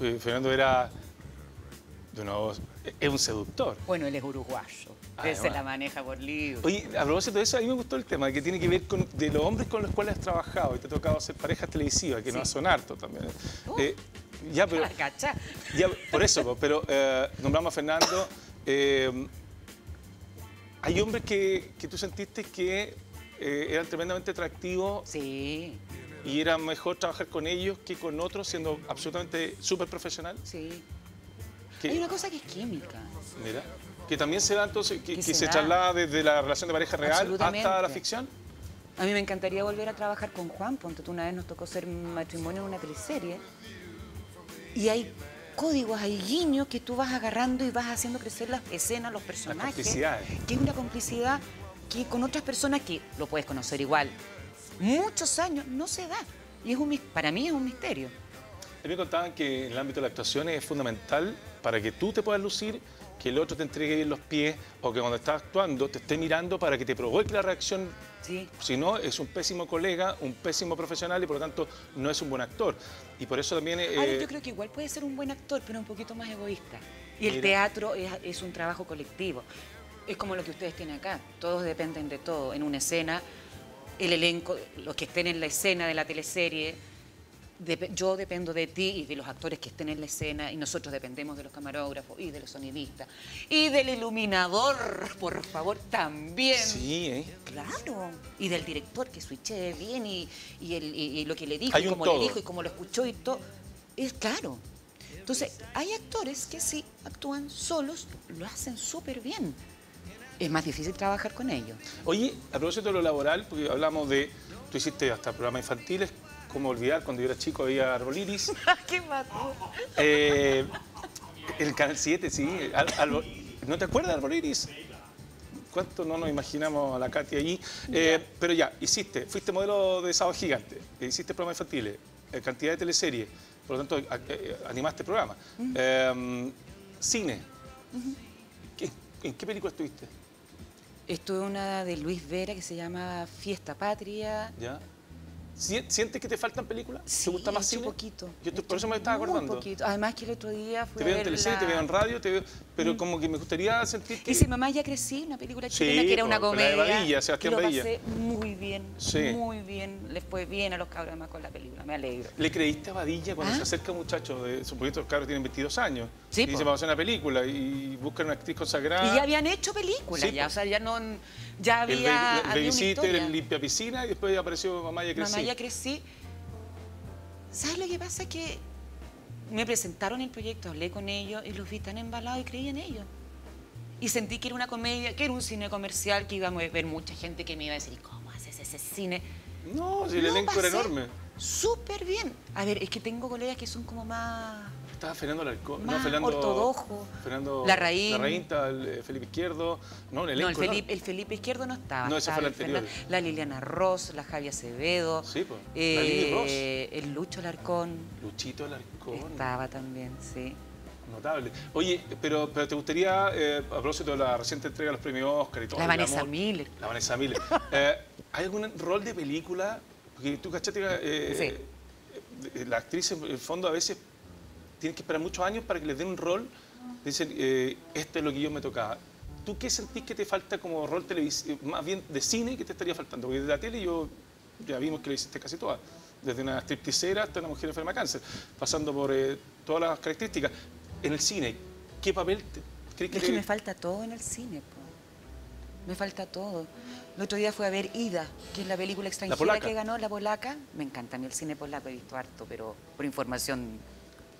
Eh, Fernando era de una voz... Es un seductor. Bueno, él es uruguayo. Ah, Él se la maneja por libre. Oye, a propósito de eso, a mí me gustó el tema, que tiene que ver con de los hombres con los cuales has trabajado y te ha tocado hacer parejas televisivas, que no Sí. son harto también. Uh. Eh, ya, pero, ya, por eso, pero eh, nombramos a Fernando. Eh, hay hombres que, que tú sentiste que eh, eran tremendamente atractivos Sí, y era mejor trabajar con ellos que con otros, siendo absolutamente súper profesional. sí. Que, Hay una cosa que es química. mira, que también se da entonces, que, se se, da. traslada desde la relación de pareja real hasta la ficción. A mí me encantaría volver a trabajar con Juan. Ponte tú una vez nos tocó ser matrimonio en una teleserie. Y hay códigos, hay guiños que tú vas agarrando y vas haciendo crecer las escenas, los personajes. complicidades. Que es una complicidad que con otras personas que lo puedes conocer igual muchos años no se da. Y es un, para mí es un misterio. A mí me contaban que en el ámbito de la actuación es fundamental para que tú te puedas lucir, que el otro te entregue bien los pies o que cuando estás actuando te esté mirando para que te provoque la reacción. Sí. Si no, es un pésimo colega, un pésimo profesional y por lo tanto no es un buen actor. Y por eso también... eh, Ahora, yo creo que igual puede ser un buen actor, pero un poquito más egoísta. Y el Mira. teatro es, es un trabajo colectivo. Es como lo que ustedes tienen acá. Todos dependen de todo. En una escena, el elenco, los que estén en la escena de la teleserie, Yo dependo de ti y de los actores que estén en la escena y nosotros dependemos de los camarógrafos y de los sonidistas y del iluminador, por favor, también. Sí, ¿eh? Claro, y del director que switche bien y, y el- y- y lo que le dijo, y cómo todo. le dijo y cómo lo escuchó y todo. Es claro. Entonces, hay actores que sí actúan solos, lo hacen súper bien. Es más difícil trabajar con ellos. Oye, a propósito de lo laboral, porque hablamos de. Tú hiciste hasta programas infantiles, como olvidar cuando yo era chico había Arboliris. ¿Qué mató? Eh, el Canal 7, sí. Al- ¿No te acuerdas de Arboliris? ¿Cuánto no nos imaginamos a la Katy allí? Eh, pero ya, hiciste, fuiste modelo de Sábado Gigante, hiciste programas infantiles, eh, cantidad de teleseries, por lo tanto, eh, animaste programas. Eh, cine. ¿Qué- ¿En qué película estuviste? Estuve una de Luis Vera que se llama Fiesta Patria. ¿Ya? ¿Sie- ¿Sientes que te faltan películas? Sí, ¿Te gusta más cine? poquito. Yo He te- por eso me estaba acordando. poquito. Además que el otro día fui Te a veo en teleserie, te veo en radio, te veo, pero como que me gustaría sentir que... Hice Mamá ya crecí, una película Sí, chilena que era una con la de comedia. Badilla, Sebastián que lo pasé muy bien, Sí. muy bien. Les fue bien a los cabros además con la película, me alegro. ¿Le creíste a Badilla cuando ¿Ah? se acerca un muchacho de su proyecto? Los cabros tienen 22 años. Sí, y dice, po. vamos a hacer una película y buscan una actriz consagrada. Y ya habían hecho películas, ya, po. o sea, ya no, ya había, el babysitter, el limpia piscina y después apareció Mamá ya crecí. Mamá ya crecí. ¿Sabes lo que pasa? Que me presentaron el proyecto, hablé con ellos y los vi tan embalados y creí en ellos. Y sentí que era una comedia, que era un cine comercial, que íbamos a ver mucha gente que me iba a decir, ¿cómo haces ese cine? No, si el Lo elenco era enorme. Súper bien. A ver, es que tengo colegas que son como más... Estaba Fernando Larcón, no, Fernando... ortodoxo. Fernando... Larraín. Larraín, el, eh, Felipe Izquierdo. No, un No, el Felipe, el Felipe Izquierdo no estaba. No, estaba fue Fernan- anterior. La Liliana Ross, la Javier Acevedo. Sí, pues, la eh, Ross. El Lucho Larcón. Luchito Larcón. estaba también, sí. Notable. Oye, pero, pero te gustaría, eh, a propósito de la reciente entrega de los premios Oscar y todo. La Vanessa amor- Miller. La Vanessa Miller. Eh, ¿Hay algún rol de película? Porque tú, cachate, eh, Sí. la actriz en el fondo a veces tiene que esperar muchos años para que les den un rol. Dicen, eh, esto es lo que yo me tocaba. ¿Tú qué sentís que te falta como rol televisivo, más bien de cine, que te estaría faltando? Porque de la tele yo ya vimos que lo hiciste casi toda. Desde una stripteasera hasta una mujer enferma de cáncer, pasando por eh, todas las características. En el cine, ¿qué papel te- crees que Es que me falta todo en el cine, po. Me falta todo. El otro día fui a ver Ida, que es la película extranjera polaca. que ganó, la polaca. Me encanta a mí el cine polaco, he visto harto, pero por información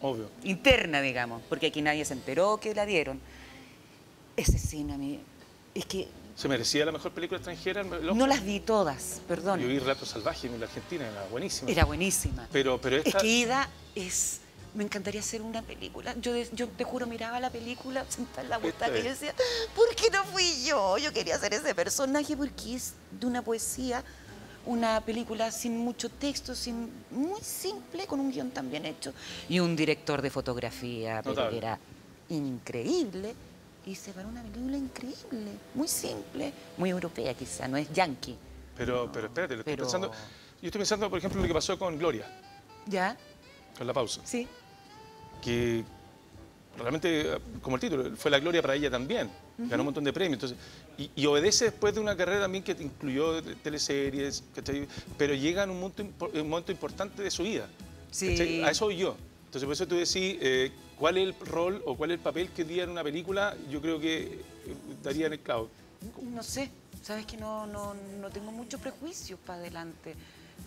Obvio. interna, digamos, porque aquí nadie se enteró que la dieron. Ese cine a mí, es que ¿Se merecía la mejor película extranjera? no las vi todas, perdón. Yo vi Rato Salvaje en la Argentina, era buenísima. Era buenísima. Pero, pero esta... Es que Ida es. Me encantaría hacer una película. Yo, yo te juro, miraba la película sentada en la butaca y decía, ¿por qué no fui yo? Yo quería ser ese personaje porque es de una poesía, una película sin mucho texto, sin, muy simple, con un guion tan bien hecho. Y un director de fotografía, pero que era increíble. Y se paró una película increíble, muy simple, muy europea quizá, no es yankee. Pero, pero espérate, lo estoy pensando... Yo estoy pensando, por ejemplo, lo que pasó con Gloria, ¿Ya? con la pausa. Sí. Que realmente, como el título, fue la gloria para ella también. Ganó un montón de premios. Entonces, y, y obedece después de una carrera también que incluyó te- teleseries, ¿cachai? pero llega en un momento, un momento importante de su vida. Sí. A eso voy yo. Entonces, por eso tú decís, eh, ¿cuál es el rol o cuál es el papel que día en una película? Yo creo que eh, daría en el clavo. No sé, sabes que no, no, no tengo muchos prejuicios para adelante.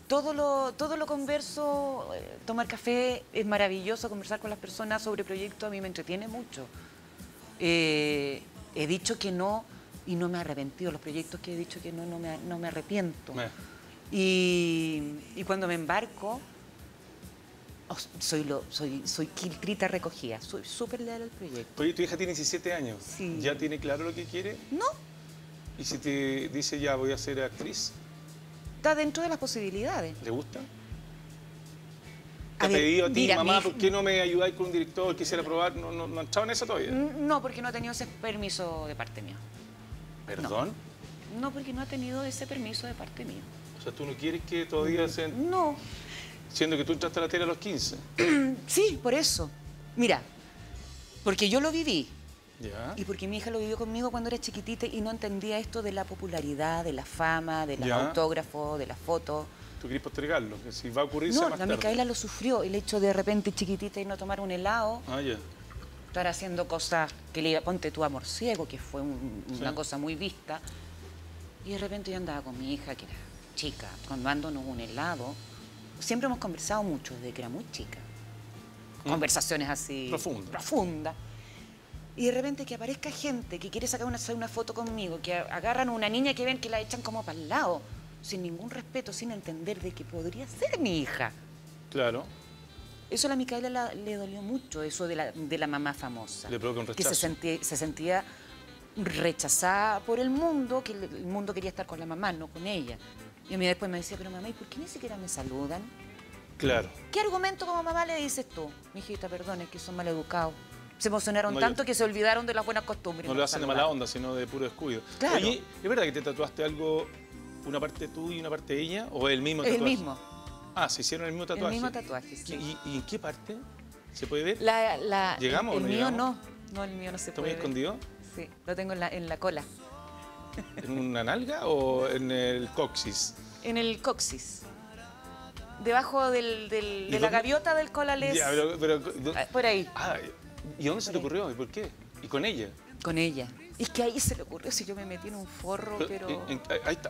Todo lo, todo lo converso, eh, tomar café es maravilloso, conversar con las personas sobre proyectos a mí me entretiene mucho. Eh, he dicho que no y no me he arrepentido. Los proyectos que he dicho que no, no me, no me arrepiento. Me- Y, y cuando me embarco, oh, soy, lo, soy, soy quiltrita recogida, soy súper leal al proyecto. Oye, tu hija tiene 17 años. Sí. ¿Ya tiene claro lo que quiere? No, Y si te dice ya voy a ser actriz, está dentro de las posibilidades. ¿le gusta? ¿Te ha pedido a ti, mira, mamá, mi- por qué no me ayudáis con un director? Quisiera probar. No, no, no ha entrado en eso todavía. No, porque no ha tenido ese permiso de parte mía. ¿Perdón? No, porque no ha tenido ese permiso de parte mía. O sea, tú no quieres que todavía sean. No. Siendo que tú entraste a la tele a los 15. Sí, por eso. Mira, porque yo lo viví ¿Ya? y porque mi hija lo vivió conmigo cuando era chiquitita y no entendía esto de la popularidad, de la fama, de los autógrafos, de las fotos. Tú querés postergarlo, que si va a ocurrir sea No, más la tarde. Micaela lo sufrió, el hecho de repente chiquitita y no tomar un helado, Ah, ya. estar haciendo cosas que le iba, ponte tu amor ciego, que fue un- una Sí. cosa muy vista. Y de repente yo andaba con mi hija, que era chica, tomándonos un helado. Siempre hemos conversado mucho desde que era muy chica. Conversaciones así Profundas. profundas. Y de repente que aparezca gente que quiere sacar una, una foto conmigo, que agarran a una niña que ven que la echan como para el lado, sin ningún respeto, sin entender de que podría ser mi hija. Claro. Eso a la Micaela la- le dolió mucho, eso de la, de la mamá famosa. Le provoca un Que se rechazo. sentía, se sentía rechazada por el mundo, que el mundo quería estar con la mamá, no con ella. Y a mí después me decía, pero mamá, ¿y por qué ni siquiera me saludan? Claro. ¿Qué argumento como mamá le dices tú? Mi hijita, perdón, es que son maleducados. Se emocionaron No, yo- tanto que se olvidaron de las buenas costumbres. No lo hacen de mala onda, sino de puro descuido. Claro. Oye, ¿es verdad que te tatuaste algo, una parte tú y una parte de ella? ¿O el mismo Es el tatuaje? mismo. Ah, se hicieron el mismo El tatuaje. mismo tatuaje, sí. ¿Y, y en qué parte? ¿Se puede ver? La, la- ¿Llegamos el, o no mío llegamos? no. No, el mío no se ¿Está muy puede. ver. escondido? Sí, lo tengo en la, en la cola. ¿En una nalga o en el coxis? En el coxis. Debajo del, del- ¿Y de la gaviota del colales. Ya, pero, pero- ¿dó- Ah, Por ahí, ah, ¿y dónde se te ahí. ocurrió? ¿Y por qué? ¿Y con ella? con ella. Es que ahí se le ocurrió si yo me metí en un forro, pero...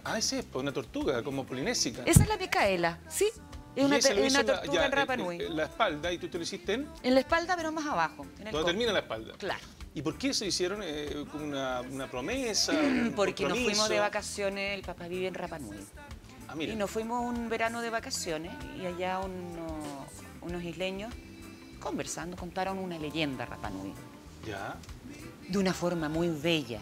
Ah, ese es pues, una tortuga, como polinésica. Esa es la Micaela, ¿sí? Es una, es la- tortuga ya, en Rapa Nui. en- en la espalda y tú te lo hiciste en En la espalda, pero más abajo. En el codo. termina la espalda. Claro. ¿Y por qué se hicieron eh, una, una promesa? un Porque nos fuimos de vacaciones, el papá vive en Rapa Nui. Ah, mira. Y nos fuimos un verano de vacaciones y allá unos, unos isleños conversando contaron una leyenda Rapa Nui. Ya. De una forma muy bella.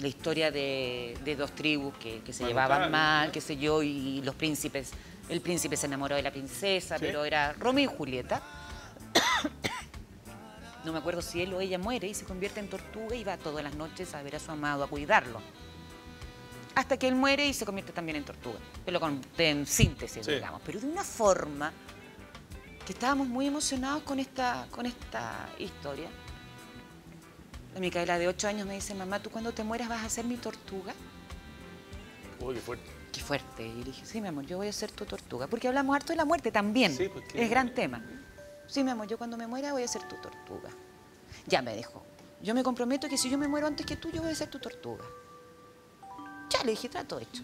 La historia de, de dos tribus que, que se Bueno, llevaban claro. mal, qué sé yo, y los príncipes. El príncipe se enamoró de la princesa, Sí. pero era Romeo y Julieta. No me acuerdo si él o ella muere y se convierte en tortuga y va todas las noches a ver a su amado, a cuidarlo. Hasta que él muere y se convierte también en tortuga. Te lo conté en síntesis, Sí. digamos, pero de una forma que estábamos muy emocionados con esta, con esta historia. La Micaela de 8 años me dice, mamá, ¿tú cuando te mueras vas a ser mi tortuga? Uy, qué fuerte. Qué fuerte. Y le dije, sí, mi amor, yo voy a ser tu tortuga. Porque hablamos harto de la muerte también. Sí, pues, Es gran tema. Sí, mi amor, yo cuando me muera voy a ser tu tortuga. Ya me dejó. Yo me comprometo que si yo me muero antes que tú, yo voy a ser tu tortuga. Ya le dije, trato hecho.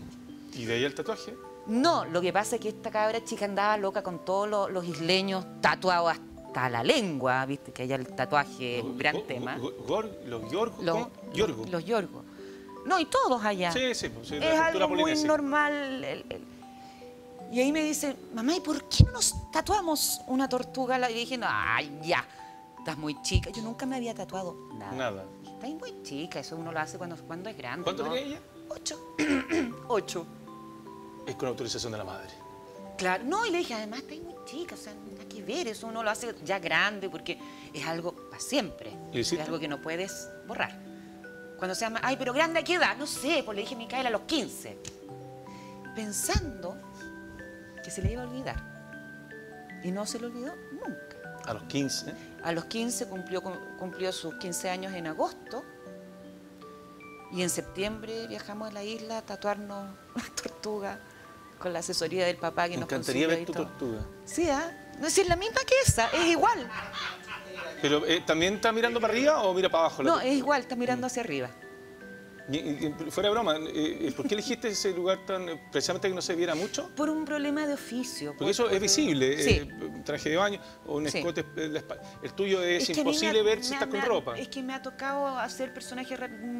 ¿Y de ahí el tatuaje? No, lo que pasa es que esta cabra chica andaba loca con todos los, los isleños tatuados hasta la lengua, viste que allá el tatuaje es un gran Go- tema. go- ¿Los yorgos? Los. Yorgo. los yorgos. No, y todos allá. Sí, sí, pues, la es algo muy normal. el- el- Y ahí me dice, mamá, ¿y por qué no nos tatuamos una tortuga? Y dije, no, ay, ya, estás muy chica. Yo nunca me había tatuado nada. Nada. Estás muy chica, eso uno lo hace cuando, cuando es grande. ¿Cuánto ¿no? tenía ella? Ocho. Ocho. Es con autorización de la madre. Claro, no, y le dije, además, estás muy chica, o sea, que ver, eso uno lo hace ya grande porque es algo para siempre. Es algo que no puedes borrar. Cuando se llama, ay, pero grande a qué edad, no sé, pues le dije a Micaela a los 15. Pensando que se le iba a olvidar. Y no se le olvidó nunca. A los 15. A los 15 cumplió, cumplió sus 15 años en agosto. Y en septiembre viajamos a la isla a tatuarnos una tortuga con la asesoría del papá que Me nos encantaría ver tu todo. tortuga. Sí, ¿ah? No es la misma que esa, es igual. Pero, eh, ¿también está mirando para arriba o mira para abajo? No, es igual, está mirando hacia arriba. Y- y- y fuera de broma, eh, eh, ¿por qué elegiste ese lugar tan. precisamente que no se viera mucho? Por un problema de oficio. Porque por- eso por- es visible, Sí. eh, traje de baño o un Sí. escote en la espalda. El tuyo es, que imposible ha- ver si ha- estás con ha- ropa. Es que me ha tocado hacer personajes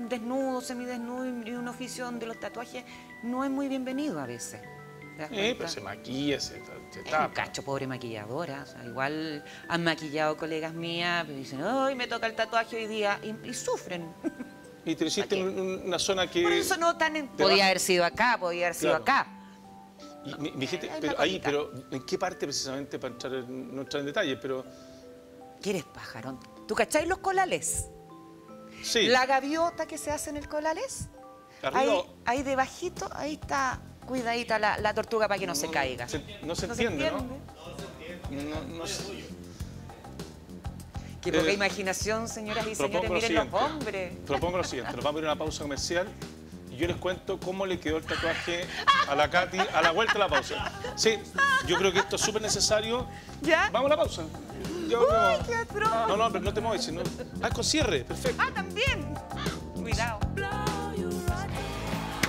desnudos, semidesnudos y un oficio donde los tatuajes no es muy bienvenido a veces. ¿Te das Eh, pero se maquilla, se, se Es un tapa. cacho, pobre maquilladora. o sea, igual han maquillado colegas mías, pero dicen, ay, me toca el tatuaje hoy día, y, y sufren. Y te hiciste en un- una zona que. Por eso no tan... en- Podía haber sido acá, podía haber sido Claro. acá. Y me, me dijiste, pero ahí, pero ¿en qué parte precisamente para entrar en, no entrar en detalles? Pero ¿Quieres pajarón? ¿Tú cacháis los colales? sí, La gaviota que se hace en el colales. arriba Ahí, ahí debajito, ahí está cuidadita la, la tortuga para que no se caiga. se- no se entiende, ¿no? No, no sé. Qué poca Eh, imaginación, señoras y señores, lo miren los hombres. Propongo lo siguiente, nos vamos a ir a una pausa comercial y yo les cuento cómo le quedó el tatuaje a la Katy a la vuelta de la pausa. Sí, yo creo que esto es súper necesario. ¿Ya? Vamos a la pausa. Yo- ¡Uy, qué atroz! No, no, pero no te mueves. No. Ah, con cierre, perfecto. Ah, también.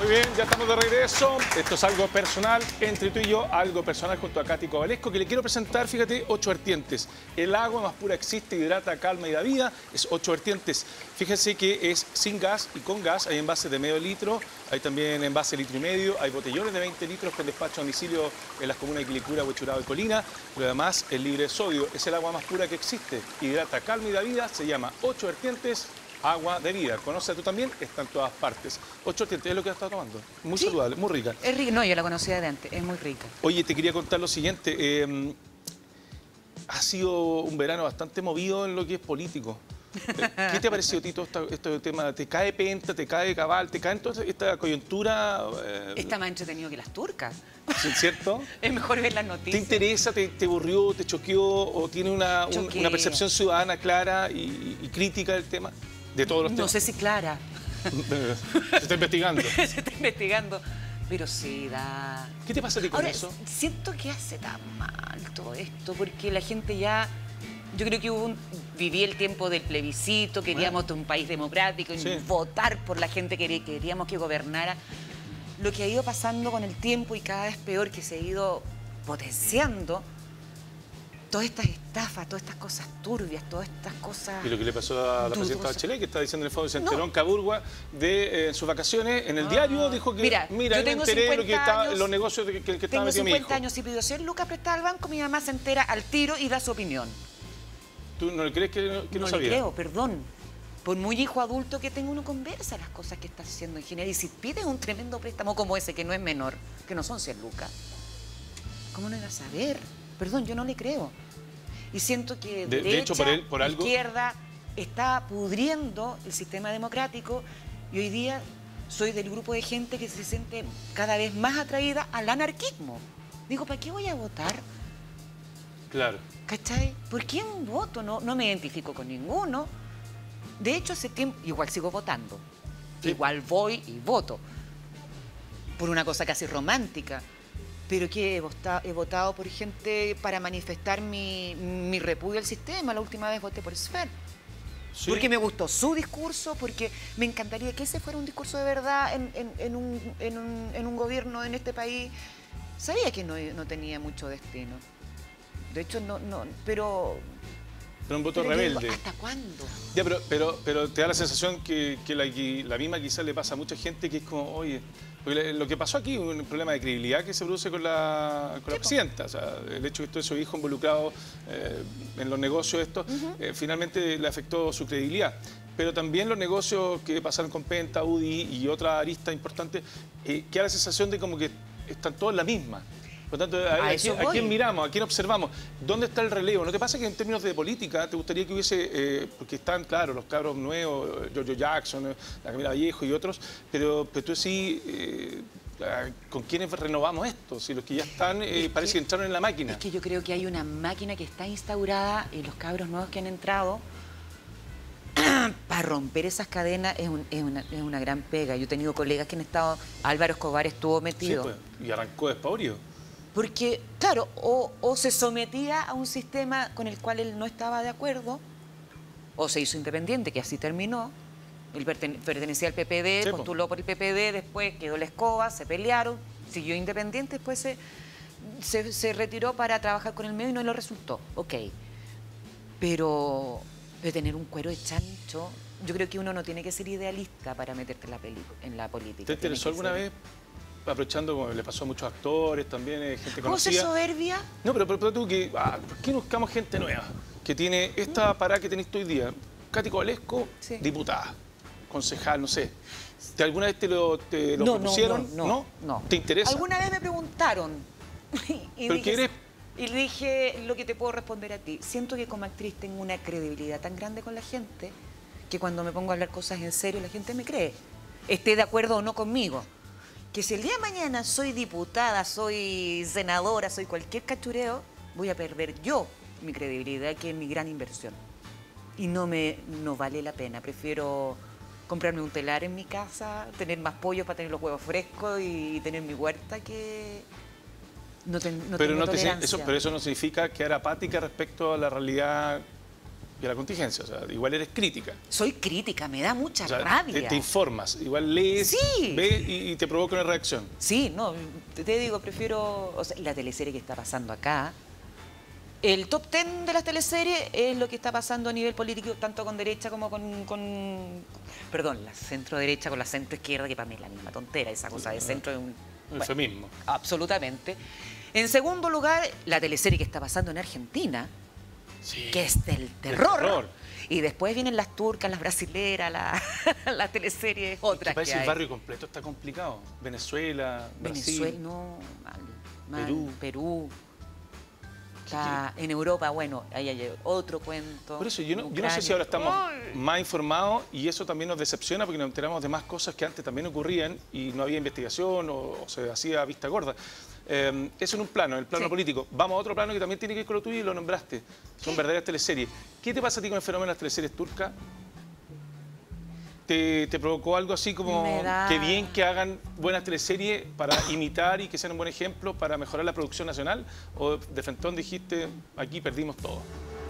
Muy bien, ya estamos de regreso. Esto es algo personal entre tú y yo, algo personal junto a Katy Cobalesco, que le quiero presentar, fíjate, ocho vertientes. El agua más pura existe, hidrata, calma y da vida. Es ocho vertientes. Fíjense que es sin gas y con gas. Hay envases de medio litro, hay también envases litro y medio, hay botellones de 20 litros con despacho a domicilio en las comunas de Quilicura, Huechuraba y Colina. Pero además es libre de sodio. Es el agua más pura que existe. Hidrata, calma y da vida. Se llama ocho vertientes. Agua de vida, conoce tú también, está en todas partes. Ocho vertientes, es lo que has estado tomando. Muy Sí. saludable, muy rica. Es rica. No, yo la conocía de antes. Es muy rica. Oye, te quería contar lo siguiente. eh, ha sido un verano bastante movido en lo que es político. ¿Qué te ha parecido, Tito, esta- este tema? ¿Te cae penta, te cae cabal, te cae toda esta coyuntura? eh, Está más entretenido que las turcas. ¿Cierto? Es mejor ver las ¿Te noticias. interesa, te, te aburrió, te choqueó o tiene una, un- Choquea. una percepción ciudadana clara y, y crítica del tema? De todos los No temas. sé si Clara. Se está investigando. Se está investigando. Pero sí, da. ¿Qué te pasa a ti con Ahora, eso? siento que hace tan mal todo esto, porque la gente ya. Yo creo que hubo un- viví el tiempo del plebiscito, queríamos un país democrático, Sí. votar por la gente que querí- queríamos que gobernara. Lo que ha ido pasando con el tiempo y cada vez peor, que se ha ido potenciando, todas estas estafas, todas estas cosas turbias, todas estas cosas... Y lo que le pasó a la presidenta de Chile, que está diciendo en el fondo, se No. enteró en Caburgua de eh, en sus vacaciones, en el diario dijo que, Mira, mira, yo me tengo enteré lo que 50 estaba, años, los negocios de que, que estaba Tengo metido mi 50 hijo. años y pidió 100 lucas prestada al banco, mi mamá se entera al tiro y da su opinión. ¿Tú no le crees que, no- que no, no le sabía? creo, perdón. Por muy hijo adulto que tenga, uno conversa las cosas que está haciendo en general. Y si pides un tremendo préstamo como ese, que no es menor, que no son 100 lucas, ¿cómo no iba a saber? Perdón, yo no le creo. Y siento que De- hecho, por él- por algo- izquierda está pudriendo el sistema democrático y hoy día soy del grupo de gente que se siente cada vez más atraída al anarquismo. Digo, ¿para qué voy a votar? Claro. ¿Cachai? ¿Por quién voto? No, no me identifico con ninguno. De hecho, hace tiempo, igual sigo votando. Sí. Igual voy y voto. Por una cosa casi romántica. Pero que he vota- he votado por gente para manifestar mi, mi repudio al sistema. La última vez voté por Sfer. Sí. Porque me gustó su discurso, porque me encantaría que ese fuera un discurso de verdad en, en- en un, en un- en un gobierno en este país. Sabía que no, no tenía mucho destino. De hecho, no, no, pero... Pero un voto pero yo digo, rebelde. ¿Hasta cuándo? Ya, pero, pero, pero te da la sensación que, que la, que la misma quizás le pasa a mucha gente que es como, oye, porque lo que pasó aquí, un problema de credibilidad que se produce con la, con la presidenta. O sea, el hecho de que su hijo involucrado eh, en los negocios estos, eh, finalmente le afectó su credibilidad. Pero también los negocios que pasaron con Penta, UDI y otra arista importante, eh, queda la sensación de como que están todos en la misma. Por lo tanto, a, A a eso quién, a voy. quién miramos? ¿A quién observamos? ¿Dónde está el relevo? ¿No te pasa que en términos de política te gustaría que hubiese, eh, porque están, claro, los cabros nuevos, Giorgio Jackson, eh, la Camila Vallejo y otros, pero, pero tú sí, eh, ¿con quiénes renovamos esto? Si los que ya están eh, Es parece que- que entraron en la máquina. Es que yo creo que hay una máquina que está instaurada y los cabros nuevos que han entrado, para romper esas cadenas es, un- es una, es una gran pega. Yo he tenido colegas que han estado, Álvaro Escobar estuvo Sí, metido. pues, y arrancó despavorio. Porque, claro, o, o se sometía a un sistema con el cual él no estaba de acuerdo, o se hizo independiente, que así terminó. Él perten- pertenecía al PPD, Sí, postuló por el PPD, después quedó la escoba, se pelearon, siguió independiente, después se, se, se retiró para trabajar con el medio y no lo resultó. Ok. Pero de tener un cuero de chancho, yo creo que uno no tiene que ser idealista para meterte en la, en la política. ¿Te interesó alguna ser- vez, aprovechando como le pasó a muchos actores, también eh, gente ¿Cómo ser conocida? soberbia? No, pero, pero, pero tú, que, ah, ¿por qué buscamos gente nueva? Que tiene esta parada que tenés tú hoy día. Katy Cobalesco, Sí. diputada, concejal, no sé. ¿Te alguna vez te lo, te lo No, no, propusieron? no, no, no. ¿Te interesa? Alguna vez me preguntaron. y, ¿Pero dije, qué eres? y le dije lo que te puedo responder a ti. Siento que como actriz tengo una credibilidad tan grande con la gente que cuando me pongo a hablar cosas en serio la gente me cree. Esté de acuerdo o no conmigo. Que si el día de mañana soy diputada, soy senadora, soy cualquier cachureo, voy a perder yo mi credibilidad, que es mi gran inversión. Y no me no vale la pena. Prefiero comprarme un telar en mi casa, tener más pollo para tener los huevos frescos y tener mi huerta que no, ten- no pero, tengo no te- eso, pero eso no significa quedar apática respecto a la realidad y a la contingencia. O sea, igual eres crítica. Soy crítica, me da mucha O sea, rabia. te, te informas, igual lees, Sí. ves y, y te provoca una reacción. Sí, no, te, digo, prefiero o sea, la teleserie que está pasando acá. El top ten de las teleseries es lo que está pasando a nivel político, tanto con derecha como con, con- perdón, la centro derecha con la centro izquierda, que para mí es la misma tontera, esa cosa de centro es un... bueno, Eufemismo. absolutamente. En segundo lugar, la teleserie que está pasando en Argentina, Sí. que es del terror. terror. Y después vienen las turcas, las brasileras, la- las teleseries Que otras que parece el hay. barrio completo está complicado. Venezuela, Brasil. Venezuela, no, mal, mal, Perú. Perú. Está en Europa, bueno, ahí hay otro cuento. Por eso yo no, yo no sé si ahora estamos ¡Ay! más informados y eso también nos decepciona porque nos enteramos de más cosas que antes también ocurrían y no había investigación o, o se hacía vista gorda. Eh, eso en un plano, en el plano Sí. político. Vamos a otro plano que también tiene que ver con lo tuyo y lo nombraste. Son verdaderas teleseries. ¿Qué te pasa a ti con el fenómeno de las teleseries turcas? ¿Te, te provocó algo así como da- que bien que hagan buenas teleseries para imitar y que sean un buen ejemplo para mejorar la producción nacional? ¿O de frentón dijiste, aquí perdimos todo?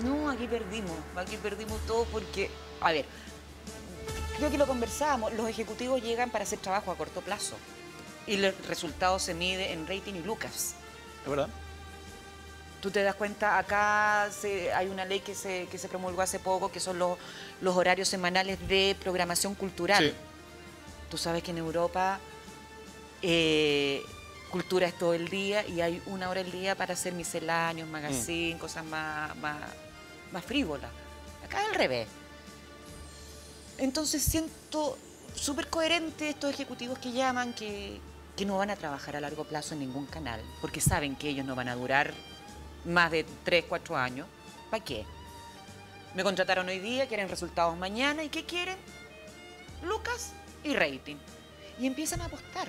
No, aquí perdimos, aquí perdimos todo porque, a ver, creo que lo conversábamos, los ejecutivos llegan para hacer trabajo a corto plazo y el resultado se mide en rating y lucas. ¿Es verdad? Tú te das cuenta, acá se- hay una ley que se, que se promulgó hace poco, que son los, los horarios semanales de programación cultural. Sí. Tú sabes que en Europa eh, cultura es todo el día y hay una hora al día para hacer misceláneos, Mm. magazine, cosas más, más, más frívolas. Acá es al revés. Entonces siento súper coherente estos ejecutivos que llaman que, que no van a trabajar a largo plazo en ningún canal, porque saben que ellos no van a durar más de 3, 4 años. ¿Para qué? Me contrataron hoy día, quieren resultados mañana, ¿y qué quieren? Lucas y rating. Y empiezan a apostar.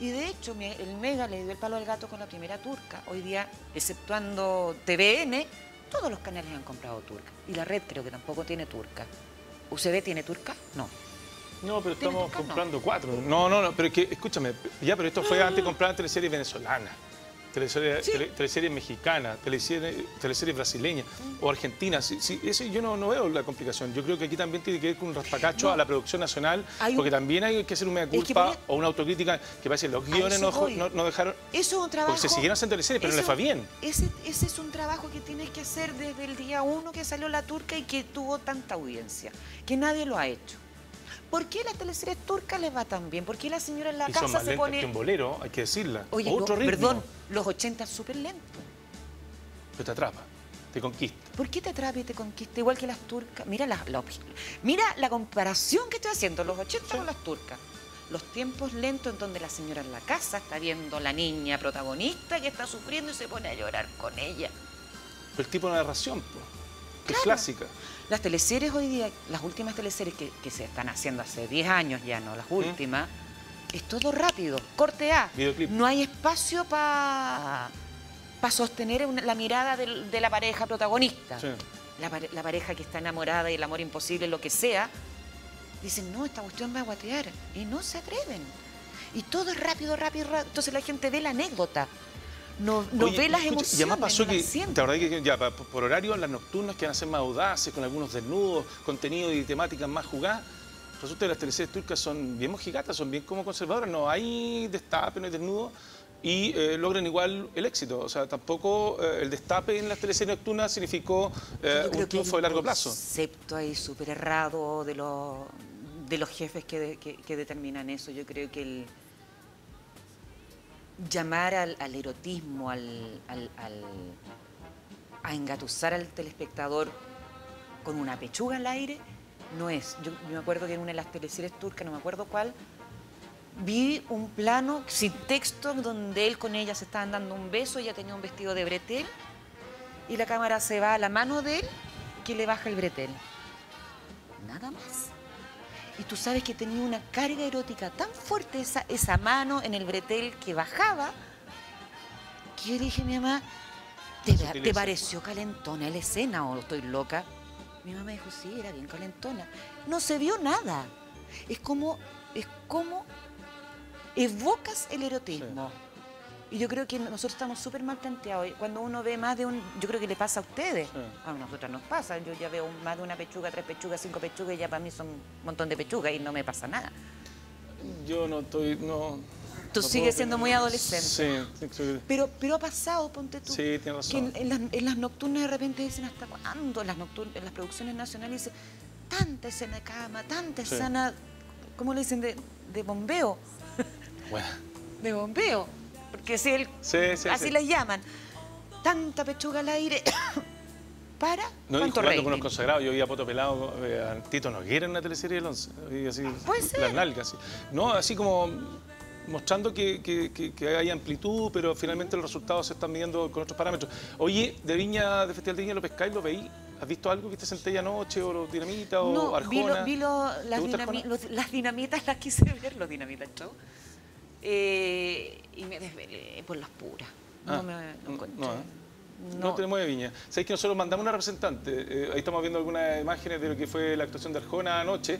Y de hecho, el Mega le dio el palo al gato con la primera turca. Hoy día, exceptuando TVN, todos los canales han comprado turca. Y la red creo que tampoco tiene turca. ¿UCB tiene turca? No. No, pero ¿Tiene estamos comprando cuatro. No, no, no, pero es que, escúchame, ya, pero esto fue antes comprar teleseries venezolanas, teleseries, Sí. tele- teleseries mexicanas, teleseries, teleseries brasileñas o argentinas. Sí, sí, eso yo no, no veo la complicación. Yo creo que aquí también tiene que ver con un raspacacho No. a la producción nacional, un- porque también hay que hacer una que culpa o una autocrítica que parece que los guiones no, dejaron... Eso es un trabajo... Porque se siguieron haciendo teleseries, pero no les fue bien. Ese, ese es un trabajo que tienes que hacer desde el día uno que salió la turca y que tuvo tanta audiencia, que nadie lo ha hecho. ¿Por qué las teleseries turcas les va tan bien? ¿Por qué la señora en la Y son casa más se pone... que un bolero, hay que decirla. Oye, Otro no, ritmo, perdón, los 80 es súper lento. pero te atrapa, te conquista. ¿Por qué te atrapa y te conquista igual que las turcas? Mira la, la mira la comparación que estoy haciendo, los 80 con las turcas. Los tiempos lentos en donde la señora en la casa está viendo la niña protagonista que está sufriendo y se pone a llorar con ella. El tipo de narración, pues, que es clásica. Las teleseries hoy día, las últimas teleseries que, que se están haciendo hace 10 años ya, no las últimas, es todo rápido, corte A. Videoclip. No hay espacio para sostener una- la mirada de la pareja protagonista. Sí. La, la pareja que está enamorada y el amor imposible, lo que sea, dicen, no, esta cuestión va a guatear. Y no se atreven. Y todo es rápido, rápido, rápido. Entonces la gente ve la anécdota. No, no Oye, ve las escucha, emociones. Y además pasó que, siente. ¿te acordás que ya por horario las nocturnas que van a ser más audaces, con algunos desnudos, contenido y temáticas más jugadas? Resulta que las teleseries turcas son bien mojigatas, son bien como conservadoras, no hay destape, no hay desnudo y eh, logran igual el éxito. O sea, tampoco eh, el destape en las teleseries nocturnas significó eh, un triunfo de largo plazo. concepto ahí súper errado de los, de los jefes que, de- que- que determinan eso. Yo creo que el llamar al, al erotismo, al, al- a engatusar al telespectador con una pechuga al aire, no es. Yo, yo me acuerdo que en una de las teleseries turcas, no me acuerdo cuál, vi un plano sin texto donde él con ella se estaban dando un beso, ella tenía un vestido de bretel y la cámara se va a la mano de él que le baja el bretel. Nada más. Y tú sabes que tenía una carga erótica tan fuerte esa, esa mano en el bretel que bajaba, que yo dije a mi mamá, ¿te, Las ¿te sutilezas. pareció calentona la escena o estoy loca? Mi mamá dijo, sí, era bien calentona. No se vio nada. Es como, es como evocas el erotismo. Y yo creo que nosotros estamos súper mal planteados. Cuando uno ve más de un... Yo creo que le pasa a ustedes. Sí. A nosotros nos pasa. Yo ya veo más de una pechuga, tres pechugas, cinco pechugas y ya para mí son un montón de pechugas y no me pasa nada. Yo no estoy, no... Tú no sigues siendo muy adolescente. Sí, sí. Pero, pero ha pasado, ponte tú. Sí, tienes razón. Que en, en las, en las nocturnas de repente dicen hasta cuándo, en las, nocturnas, en las producciones nacionales dicen tanta escena de cama, tanta Sí. escena, ¿cómo le dicen? De, de bombeo. Bueno, De bombeo. Porque si el, Sí, sí, así sí. les llaman. Tanta pechuga al aire. ¿Para? no, y ¿Cuánto jugando con los consagrados, yo vi a Poto Pelado, eh, a Tito Noguera en una teleserie del 11, y así, Puede ser. las nalgas, así. No, así como mostrando que, que- que- que hay amplitud, pero finalmente los resultados se están midiendo con otros parámetros. Oye, de Viña, de Festival de Viña, ¿lo pescáis, lo veí? ¿Has visto algo? ¿Viste Centella anoche, o los Dinamita, o No, vi, lo- Arjona? vi lo- ¿Te las, gusta dinami- Arjona? los- las dinamitas, las quise ver, los dinamitas show. Eh, y me desvelé por las puras. No Ah, me no encontré. no, ¿eh? No tenemos de Viña. Sabéis que nosotros mandamos una representante. eh, ahí estamos viendo algunas imágenes de lo que fue la actuación de Arjona anoche.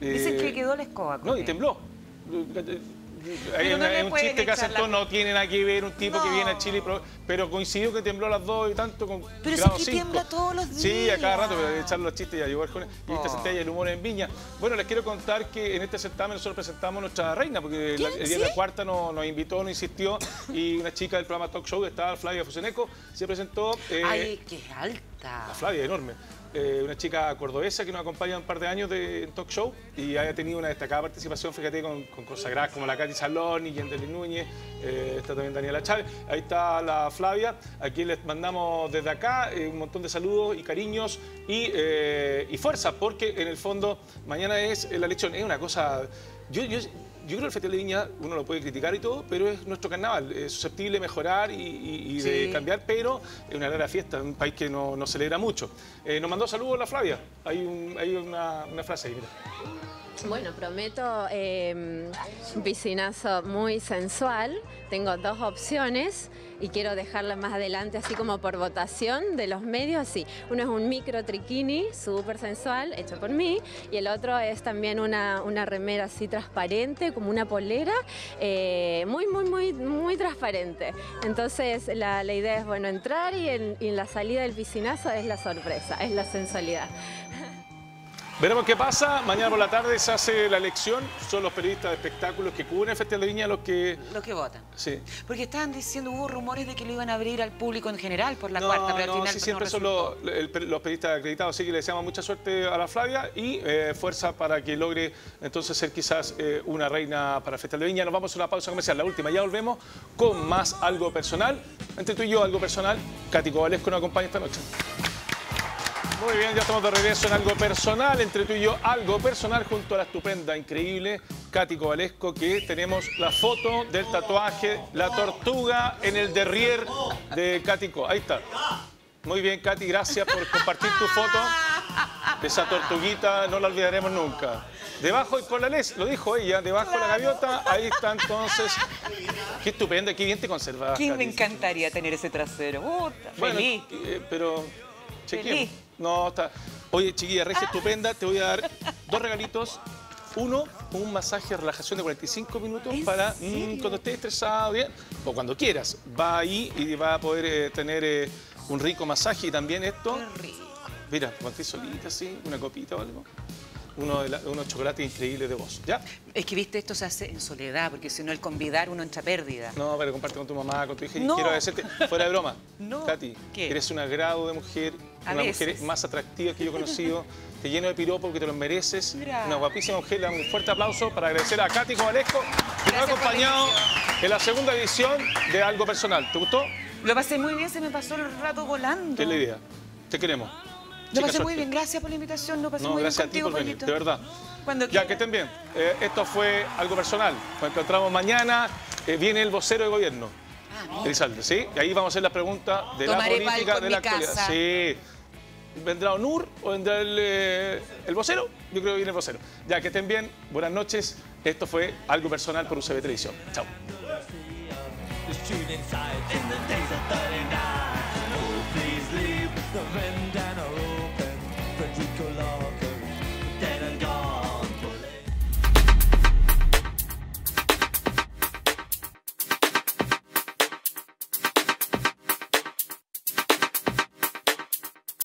Dicen Eh, que quedó la escoba. con No, y tembló. Hay, no un chiste que hacen todos, no tiene nada que ver un tipo que viene a Chile, y pero coincidió que tembló a las dos y tanto con Pero aquí cinco. tiembla todos los Sí, a cada rato, pero días. echar los chistes ya llegó Arjona. Y esta Oh. centella el humor en Viña. Bueno, les quiero contar que en este certamen nosotros presentamos a nuestra reina, porque la- el día de la cuarta nos, nos invitó, nos insistió, y una chica del programa Talk Show, que estaba Flavia Fuseneco, se presentó. eh, Ay, qué alta. la Flavia, enorme. Eh, una chica cordobesa que nos acompaña un par de años de en talk show y haya tenido una destacada participación, fíjate, con, con consagradas como la Katy Salón y Yendelin Núñez, eh, está también Daniela Chávez. Ahí está la Flavia, a quien les mandamos desde acá eh, un montón de saludos y cariños y, y fuerza, porque en el fondo mañana es la elección. Es una cosa. Yo, yo creo que el Festival de Viña uno lo puede criticar y todo, pero es nuestro carnaval, es susceptible de mejorar y, y- y de cambiar, pero es una gran fiesta, un país que no, no celebra mucho. Eh, nos mandó saludos la Flavia, hay, un- hay una, una frase ahí, mira. Bueno, prometo eh, un piscinazo muy sensual. Tengo dos opciones y quiero dejarlas más adelante, así como por votación de los medios. Así, uno es un micro triquini súper sensual, hecho por mí, y el otro es también una, una remera así transparente, como una polera, eh, muy, muy, muy, muy transparente. Entonces, la, la idea es, bueno, entrar y en, y en la salida del piscinazo es la sorpresa, es la sensualidad. Veremos qué pasa. Mañana por la tarde se hace la elección. Son los periodistas de espectáculos que cubren el Festival de Viña los que. Los que votan. Sí. Porque estaban diciendo, hubo rumores de que lo iban a abrir al público en general por la no, cuarta, pero no, al final sí, no siempre son los, periodistas acreditados. Así que le deseamos mucha suerte a la Flavia y eh, fuerza para que logre entonces ser quizás eh, una reina para el Festival de Viña. Nos vamos a una pausa comercial, la última. Ya volvemos con más algo personal. Entre tú y yo, algo personal. Katy Cobalesco nos acompaña esta noche. Muy bien, ya estamos de regreso en algo personal, entre tú y yo, algo personal, junto a la estupenda, increíble Katy Cobalesco, que tenemos la foto del tatuaje, la tortuga en el derrier de Katy Co. Ahí está. Muy bien, Katy, gracias por compartir tu foto. Esa tortuguita no la olvidaremos nunca. Debajo, y con la les, lo dijo ella, debajo de la gaviota, ahí está entonces. Qué estupenda, qué bien te conservas. ¿Quién me Katy. encantaría tener ese trasero? Bueno, feliz. eh, pero. chequeemos. Feliz. No, está. Oye, chiquilla, regia estupenda, te voy a dar dos regalitos. Uno, un masaje de relajación de 45 minutos ¿En para mm, cuando estés estresado, bien, o cuando quieras. Va ahí y va a poder eh, tener eh, un rico masaje y también esto. Qué rico. Mira, cuando estés solita así, una copita o algo. Uno de la- unos chocolates increíbles de vos. ¿Ya? Es que, viste, esto se hace en soledad, porque si no, el convidar uno entra pérdida. No, pero comparte con tu mamá, con tu hija. Y No. quiero agradecerte, fuera de broma. No. Katy, ¿Qué? eres un agrado de mujer, A una veces. mujer más atractiva que yo he conocido. Te lleno de piropo porque te lo mereces. Gracias. Una guapísima mujer. Un fuerte aplauso para agradecer a Katy Cobalesco, que nos ha acompañado en la segunda edición de Algo Personal. ¿Te gustó? Lo pasé muy bien, se me pasó el rato volando. ¿Qué es la idea? Te queremos. Lo pasé muy bien, gracias por la invitación. Lo pasé No, muy gracias a bien ti contigo, por venir, de verdad. Cuando Ya, quieras. que estén bien. Eh, esto fue algo personal. Nos encontramos mañana. Eh, viene el vocero de gobierno. Ah. Elizalde, ¿sí? Y ahí vamos a hacer la pregunta de Tomaré la política de la actualidad. casa. Sí. ¿Vendrá Onur o vendrá el, eh, el vocero? Yo creo que viene el vocero. Ya, que estén bien. Buenas noches. Esto fue algo personal por UCB Televisión. Chao.